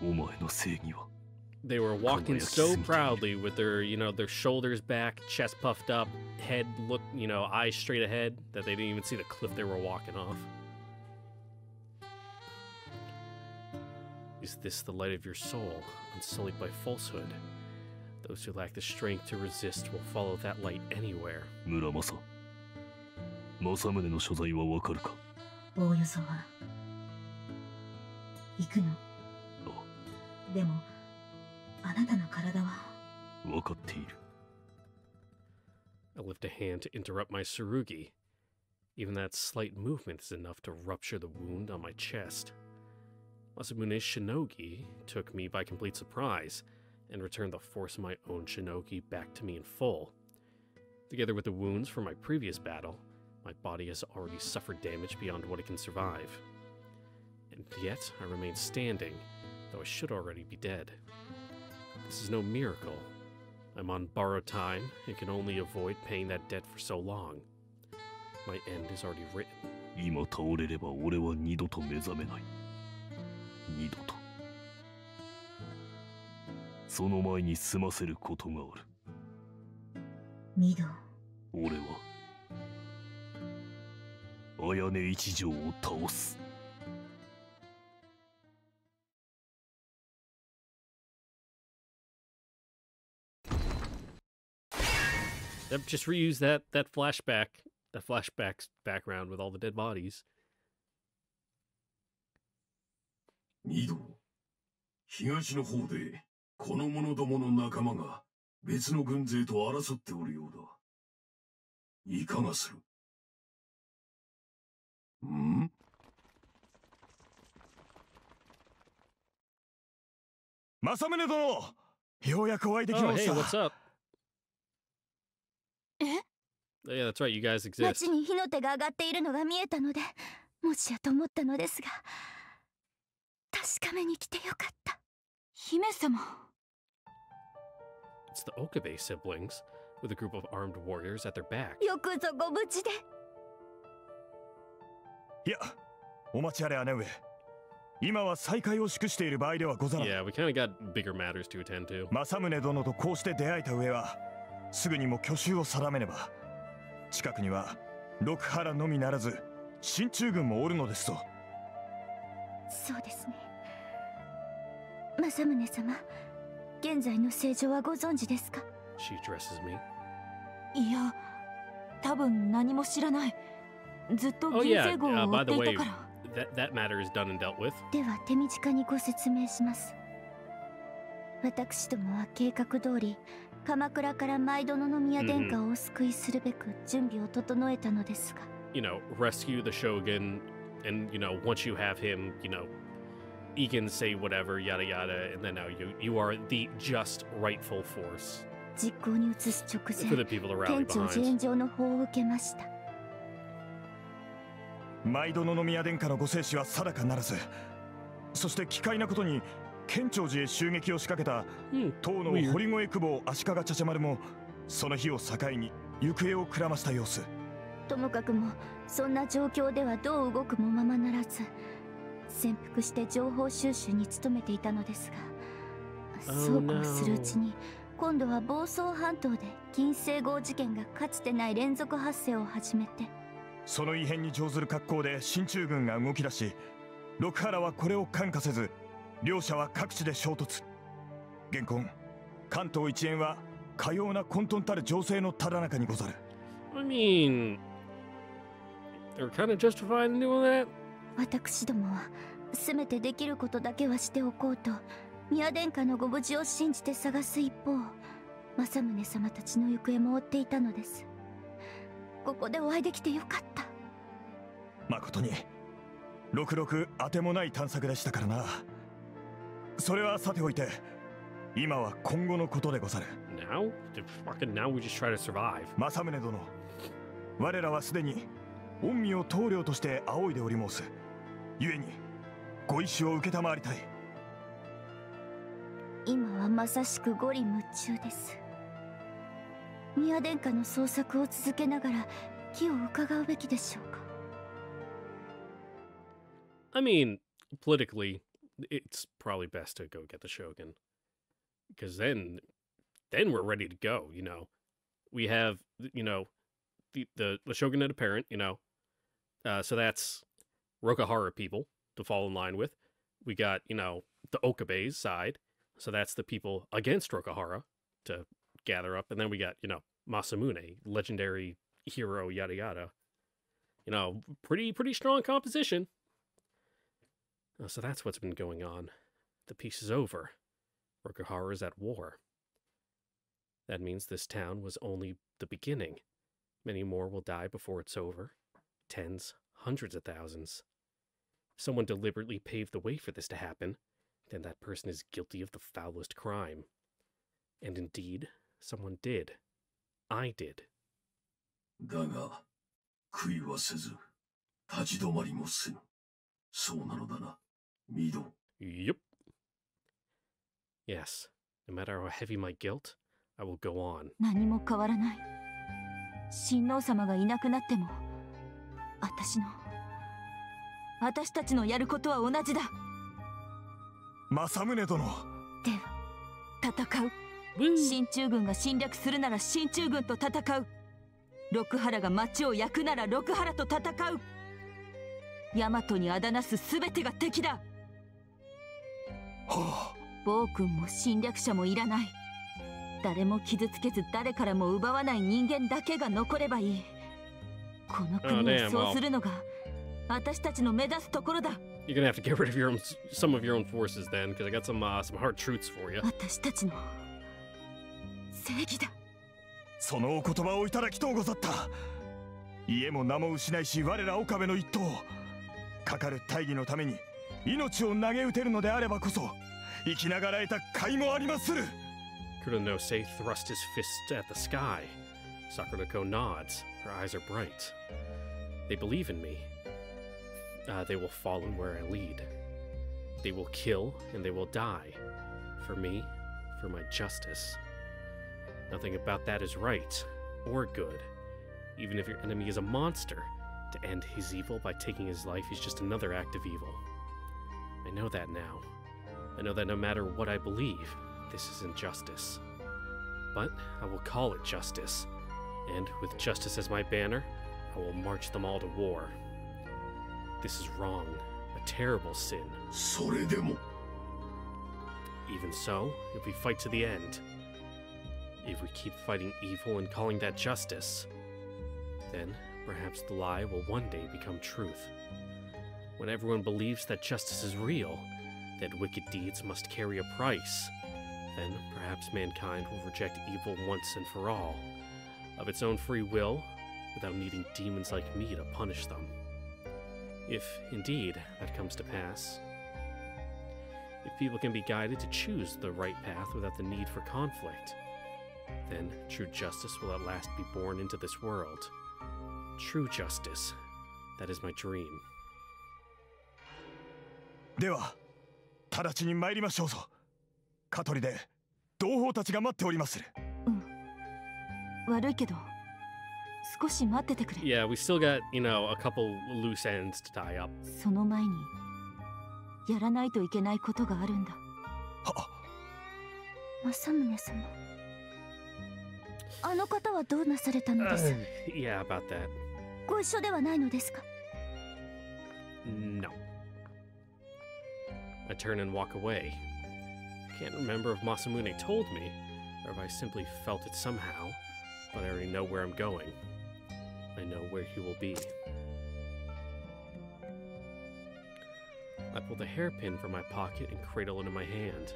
お前の正義は They were walking Kalaya so Kisumi. proudly with their, you know, their shoulders back, chest puffed up, head look, you know, eyes straight ahead, that they didn't even see the cliff they were walking off. Is this the light of your soul, unsullied by falsehood? Those who lack the strength to resist will follow that light anywhere. 村正。正宗の所在はわかるかおおよそは行くのでも I lift a hand to interrupt my tsurugi. Even that slight movement is enough to rupture the wound on my chest. Masamune's shinogi took me by complete surprise and returned the force of my own shinogi back to me in full. Together with the wounds from my previous battle, my body has already suffered damage beyond what it can survive. And yet, I remain standing, though I should already be dead. This is no miracle. I'm on borrowed time and can only avoid paying that debt for so long. My end is already written. 今倒れれば俺は二度と目覚めない二度とその前に済ませることがあるミド俺は綾音一条を倒す Yep, just reuse that that flashback, that flashback's background with all the dead bodies. ミド東の方でこの者どもの仲間が別の軍勢と争っておるようだいかがするん政宗殿ようやくお会いでき Oh, ま hey, した what's up? え Yeah, that's right. You guys exist. 町に火の手が上がっているのが見えたのでもしやと思ったのですが確かめに来てよかった姫様 It's the Okabe siblings with a group of armed warriors at their back. よくぞご無事でいやお待ちあれ姉上今は再会を祝している場合ではござらん Yeah, we kind of got bigger matters to attend to. 政宗殿とこうして出会えた上は すぐにも去就を定めねば。近くには六原のみならず進駐軍もおるのですとそうですね。政宗様現在の政情はご存知ですか？She addresses me. いや多分何も知らない。ずっと Oh 銀 yeah. 星号 Uh, を追っていたから。that that matter is done and dealt with. では手短にご説明します。私どもは計画通り鎌倉から舞殿宮殿下をお救いするべく準備を整えたのですが You know, rescue the shogun, and you know, once you have him, you know, he can say whatever, yada yada, and then now you you are the just rightful force 実行に移す直前県庁自.演上の法を受けました舞殿宮殿下のご生死は定かならずそして奇怪なことに県庁寺へ襲撃を仕掛けた Hmm. 当の堀越久保足利茶々丸もその日を境に行方をくらました様子。ともかくもそんな状況ではどう動くもままならず潜伏して情報収集に努めていたのですが Oh, そうこうするうちに今度は房総半島で銀星号事件がかつてない連続発生を始めてその異変に乗ずる格好で進駐軍が動き出し六原はこれを看過せず両者は各地で衝突。現今関東一円はかような混沌たる情勢のただ中にござる。I mean, they're kind of justified in doing that. 私どもはせめてできることだけはしておこうと宮殿下のご無事を信じて探す一方政宗様たちの行方も追っていたのです。ここでお会いできてよかった。誠に六六当てもない探索でしたからなそれはさておいて今は今後のことでござる。Now, fucking now, we just try to survive. 政宗殿我らはすでに御身を棟梁として仰いでおり申す。故にご意志を承りたい。今はまさしく五里夢中です。宮殿下の捜索を続けながら気を伺うべきでしょうか。I mean, politically, it's probably best to go get the shogun, because then, then we're ready to go. You know, we have you know, the the, the shogunate apparent. You know, uh, so that's Rokuhara people to fall in line with. We got you know the Okabe's side, so that's the people against Rokuhara to gather up, and then we got you know Masamune, legendary hero, yada yada. You know, pretty pretty strong composition. Uh, so that's what's been going on. The peace is over. Rokahara is at war. That means this town was only the beginning. Many more will die before it's over. Tens, hundreds of thousands. If someone deliberately paved the way for this to happen, then that person is guilty of the foulest crime. And indeed, someone did. I did. だが悔いはせず立ち止まりもせぬそうなのだな ミド Yep. Yes, no matter how heavy my guilt, I will go on. 何も変わらない。親王様がいなくなっても私の私たちのやることは同じだ。政宗殿。では戦う。進駐軍が侵略するなら進駐軍と戦う。六原が町を焼くなら六原と戦う。大和にあだなす全てが敵だ暴君も侵略者もいらない。誰も傷つけず誰からも奪わない人間だけが残ればいい。この国をそうするのが私たちの目指すところだ。You're gonna have to get rid of your own, some of your own forces then, because I got some uh, some hard truths for you. 私たちの正義だ。そのお言葉をいただきとうござった。家も名も失いし我ら岡部の一党。かかる大義のために命を投げ打てるのであればこそ生きながらえた甲斐もありまする Kuronose thrust his fist at the sky. Sakurako nods. Her eyes are bright. They believe in me. Uh, they will follow where I lead. They will kill and they will die. For me, for my justice. Nothing about that is right or good. Even if your enemy is a monster, to end his evil by taking his life is just another act of evil. I know that now. I know that no matter what I believe, this is injustice. But I will call it justice, and with justice as my banner, I will march them all to war. This is wrong, a terrible sin. それでも Even so, if we fight to the end, if we keep fighting evil and calling that justice, then perhaps the lie will one day become truth. When everyone believes that justice is real, that wicked deeds must carry a price, then perhaps mankind will reject evil once and for all, of its own free will, without needing demons like me to punish them. If, indeed, that comes to pass. If people can be guided to choose the right path without the need for conflict, then true justice will at last be born into this world. True justice. That is my dream. では直ちに参りましょうぞ。香取で同胞たちが待っておりまする。悪いけど少し待っててくれ。Yeah, we still got, you know, a couple loose ends to tie up. その前にやらないといけないことがあるんだ。政宗様。あの方はどうなされたのです？Yeah, about that. ご一緒ではないのですか？No. I turn and walk away. I can't remember if Masamune told me, or if I simply felt it somehow, but I already know where I'm going. I know where he will be. I pull the hairpin from my pocket and cradle it in my hand.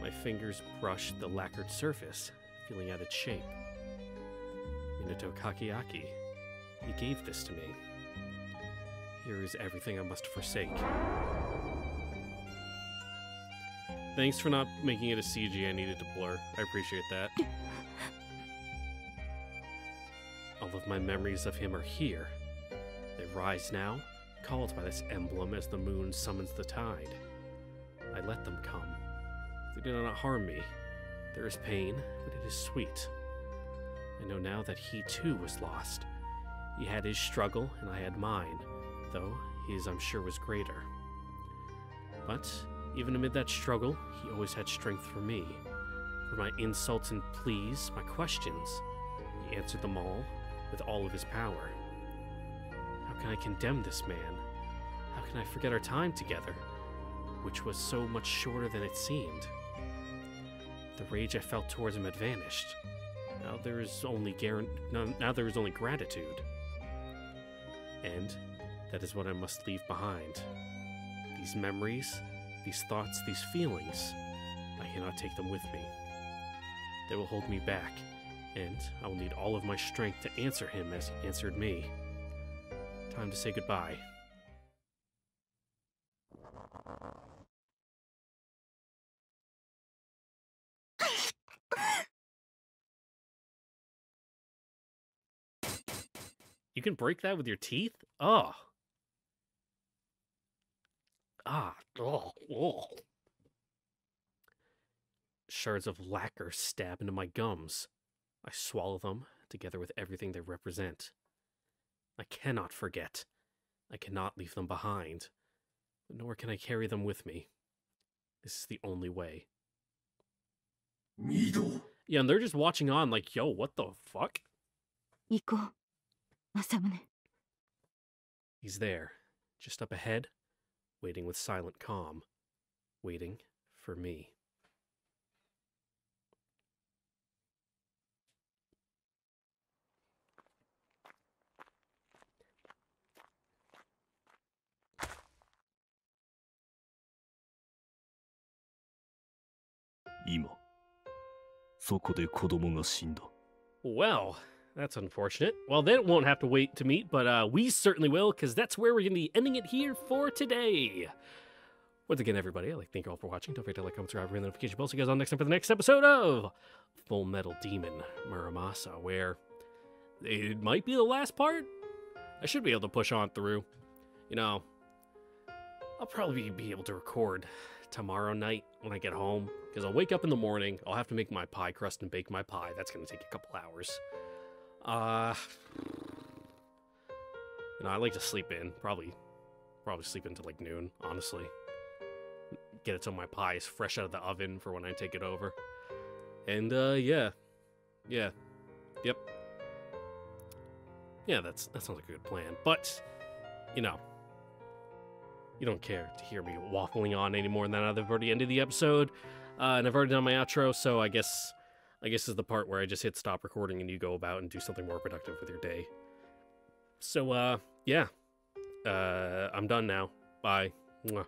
My fingers brush the lacquered surface, feeling out its shape. Minato Kageaki, he gave this to me. Here is everything I must forsake. Thanks for not making it a CG I needed to blur. I appreciate that. All of my memories of him are here. They rise now, called by this emblem as the moon summons the tide. I let them come. They do not harm me. There is pain, but it is sweet. I know now that he too was lost. He had his struggle, and I had mine, though his I'm sure was greater. But even amid that struggle, he always had strength for me. For my insults and pleas, my questions, he answered them all with all of his power. How can I condemn this man? How can I forget our time together, which was so much shorter than it seemed? The rage I felt towards him had vanished. Now there is only now, now there is only gratitude. And that is what I must leave behind. These memories, these thoughts, these feelings, I cannot take them with me. They will hold me back, and I will need all of my strength to answer him as he answered me. Time to say goodbye. You can break that with your teeth? Oh ah, oh, oh. Shards of lacquer stab into my gums. I swallow them, together with everything they represent. I cannot forget. I cannot leave them behind. Nor can I carry them with me. This is the only way. Needle. Yeah, and they're just watching on like, yo, what the fuck? He's there, just up ahead, waiting with silent calm, waiting for me.. 今 that's unfortunate. Well, they won't have to wait to meet, but uh, we certainly will, because that's where we're going to be ending it here for today. Once again, everybody, I'd like to thank you all for watching. Don't forget to like, comment, subscribe, ring the notification bell so you guys on next time for the next episode of Full Metal Demon Muramasa, where it might be the last part. I should be able to push on through. You know, I'll probably be able to record tomorrow night when I get home because I'll wake up in the morning. I'll have to make my pie crust and bake my pie. That's going to take a couple hours. Uh, you know, I like to sleep in. Probably, probably sleep until like noon. Honestly, get it so my pie is fresh out of the oven for when I take it over. And uh, yeah, yeah, yep, yeah. That's that sounds like a good plan. But you know, you don't care to hear me waffling on any more than that. I've already ended the episode, uh, and I've already done my outro. So I guess, I guess is the part where I just hit stop recording and you go about and do something more productive with your day. So uh, yeah, uh, I'm done now. Bye. Mwah.